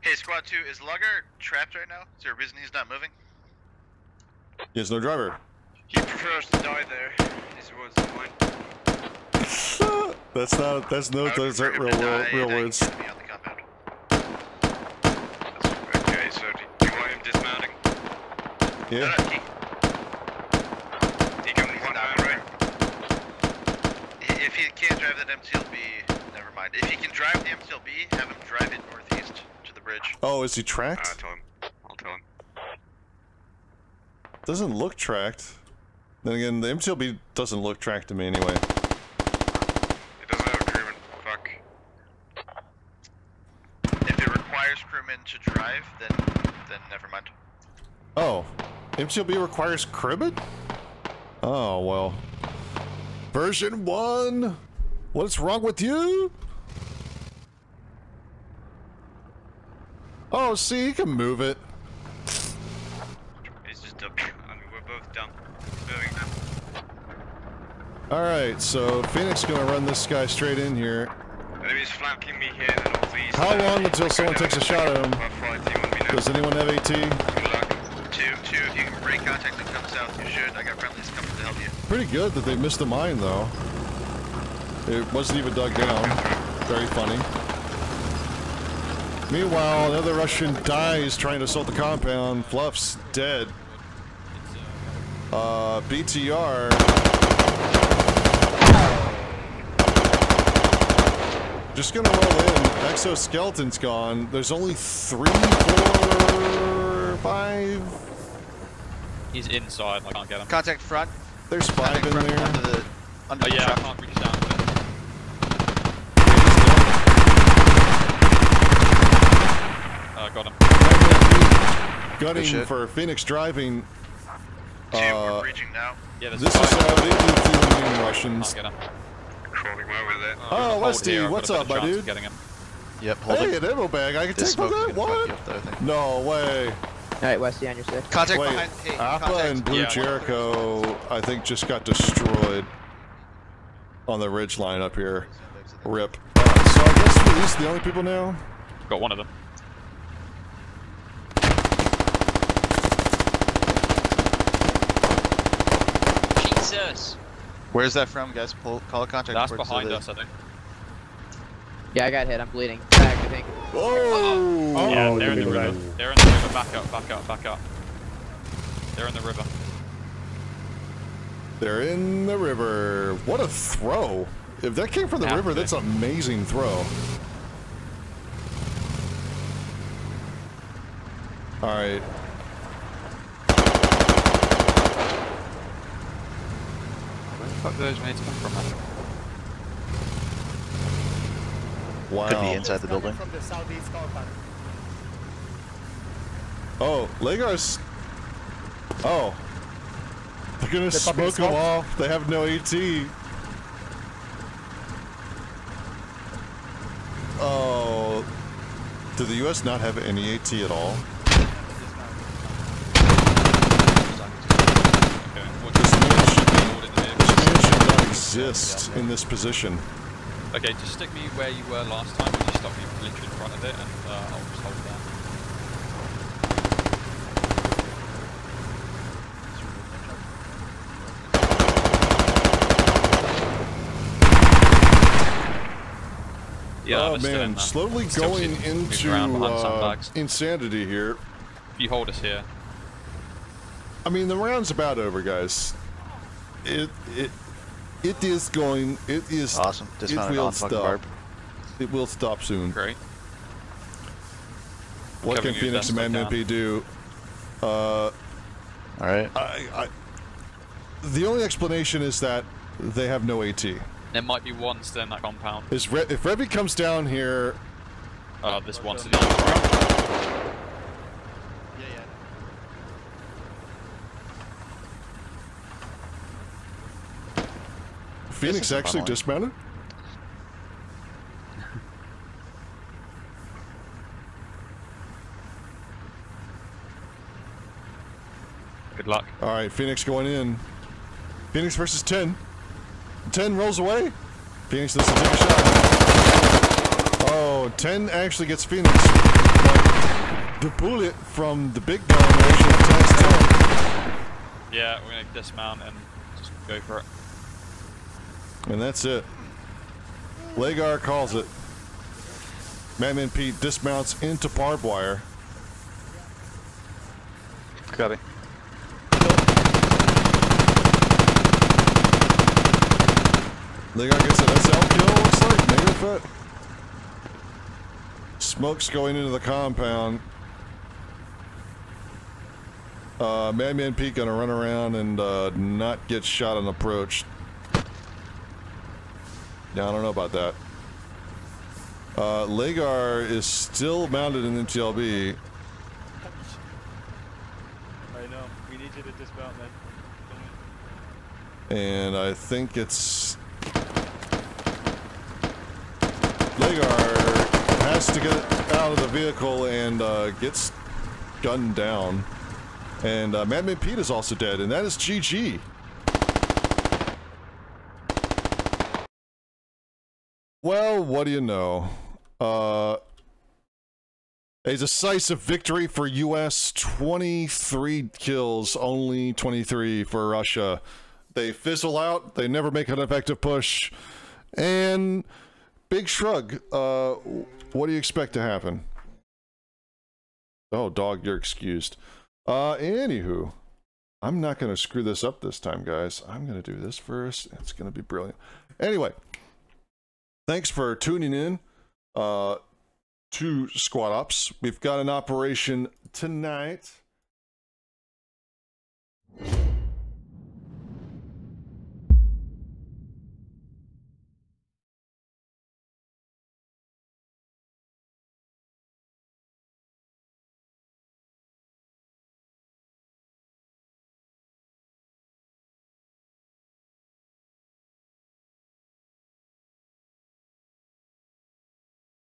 Speaker 36: Hey, Squad 2, is Lugger trapped right now? Is there a reason he's not moving?
Speaker 1: He has no driver.
Speaker 39: He prefers to die there. His words are mine.
Speaker 1: That's not. That's no. Those aren't real world, real words.
Speaker 39: Okay, so do you want him dismounting?
Speaker 1: Yeah.
Speaker 39: He can one man, right?
Speaker 36: If he can't drive that MTLB, never mind. If he can drive the MTLB, have him drive it northeast to the bridge.
Speaker 1: Oh, is he tracked?
Speaker 39: I'll tell him. I'll tell him.
Speaker 1: Doesn't look tracked. Then again, the MTLB doesn't look tracked to me anyway.
Speaker 39: It doesn't have a crewman. Fuck.
Speaker 36: If it requires crewmen to drive, then then never mind.
Speaker 1: Oh, MTLB requires cribbit? Oh well. Version one. What's wrong with you? Oh, see, you can move it.
Speaker 39: He's just up. I mean, we're both down. Moving now.
Speaker 1: All right, so Phoenix gonna run this guy straight in here.
Speaker 39: Flanking me here.
Speaker 1: How long until someone takes a shot at him? Does anyone have AT?
Speaker 36: Two, two, if you can break contact and come south, you should. I got friendlies coming to help you.
Speaker 1: Pretty good that they missed the mine though. It wasn't even dug down. Very funny. Meanwhile, another Russian dies trying to assault the compound. Fluff's dead. Uh, BTR. Just gonna roll in. Exoskeleton's gone. There's only three, four, five.
Speaker 34: He's inside. I can't get him.
Speaker 35: Contact front.
Speaker 1: There's five in there.
Speaker 35: Under the, under
Speaker 34: Oh
Speaker 35: the
Speaker 34: yeah, I can't reach down. Uh, got him.
Speaker 1: Gunning
Speaker 34: shit.
Speaker 1: for Phoenix driving.
Speaker 36: Jim,
Speaker 1: Uh,
Speaker 36: we're breaching now.
Speaker 34: Yeah,
Speaker 1: this is how they do the Russians.
Speaker 34: Can't get him.
Speaker 36: Crawling over there.
Speaker 1: Oh, Westy,
Speaker 34: here, I've got
Speaker 1: what's up, my
Speaker 34: chance of
Speaker 1: dude?
Speaker 34: Getting him.
Speaker 35: Yep, hold
Speaker 1: Hey,
Speaker 35: it.
Speaker 1: an ammo bag. I can
Speaker 35: This
Speaker 1: take from
Speaker 35: smoke
Speaker 1: that. What?
Speaker 35: up, though,
Speaker 1: No way.
Speaker 27: Alright, Westy, on your six.
Speaker 35: Contact
Speaker 1: Wait,
Speaker 35: behind. Hey,
Speaker 1: Appa
Speaker 35: contact.
Speaker 1: and Blue
Speaker 35: Yeah.
Speaker 1: Jericho, I think, just got destroyed on the ridge line up here. Rip. Uh, so I guess we're these the only people now.
Speaker 34: Got one of them.
Speaker 35: Jesus. Where's that from, guys? Pull, call a contact.
Speaker 34: That's behind us, I think.
Speaker 27: Yeah, I got hit. I'm bleeding. Back, I think.
Speaker 1: Oh!
Speaker 34: yeah,
Speaker 33: Oh,
Speaker 34: they're in the river.
Speaker 33: right.
Speaker 34: They're in the river. Back up, back up, back up. They're in the river.
Speaker 1: They're in the river. What a throw. If that came from the
Speaker 34: Have
Speaker 1: river,
Speaker 34: to.
Speaker 1: that's an amazing throw. All right.
Speaker 34: Where the fuck do those mates come from, man?
Speaker 1: Wow.
Speaker 35: Could be inside the building.
Speaker 33: From the southeast compound.
Speaker 1: Oh, Legos. Oh. They're gonna
Speaker 33: They're
Speaker 1: smoke them off. They have no AT. Oh. Did the US not have any AT at all? This man should, be, this man should not exist in this position.
Speaker 34: Okay, just stick me where you were last time and just stop me literally in front of it and uh, I'll just hold there. Yeah,
Speaker 1: oh
Speaker 34: they're still in
Speaker 1: man, slowly going
Speaker 34: see them moving
Speaker 1: into uh, insanity here.
Speaker 34: If you hold us here,
Speaker 1: I mean, the round's about over, guys. It it it is going. It is
Speaker 35: Awesome.
Speaker 1: It will stop.
Speaker 35: barb.
Speaker 1: It will stop soon.
Speaker 34: great.
Speaker 1: What can Phoenix
Speaker 34: best
Speaker 1: and Man do? Uh,
Speaker 35: All right.
Speaker 1: I, I, the only explanation is that they have no AT.
Speaker 34: There might be one still in that compound.
Speaker 1: Is Re- if Revy comes down here,
Speaker 34: Uh, this one to the east, right?
Speaker 1: Phoenix actually
Speaker 35: funnel.
Speaker 1: dismounted.
Speaker 34: Good luck.
Speaker 1: All right, Phoenix going in. Phoenix versus 10. 10 rolls away. Phoenix doesn't take a shot. Oh, 10 actually gets Phoenix. But the bullet from the big gun actually attacks 10.
Speaker 34: Yeah, we're gonna dismount and just go for it.
Speaker 1: And that's it. Lagar calls it. Madman Pete dismounts into barbed wire.
Speaker 34: Copy.
Speaker 1: Lagar gets an SL kill, looks like. Negative fit. Smoke's going into the compound. Uh, Madman Pete gonna run around and uh, not get shot on approach. Yeah, I don't know about that. Uh, Lagar is still mounted in MTLB.
Speaker 33: I know. We need you to dismount, man.
Speaker 1: and I think it's Lagar has to get out of the vehicle and uh, gets gunned down. And uh, Madman Pete is also dead, and that is GG. Well, what do you know? Uh, a decisive victory for U.S. 23 kills, only 23 for Russia. They fizzle out. They never make an effective push. And big shrug. Uh, what do you expect to happen? Oh, dog, you're excused. Uh, anywho, I'm not going to screw this up this time, guys. I'm going to do this first. It's going to be brilliant. Anyway. Thanks for tuning in uh, to Squad Ops. We've got an operation tonight.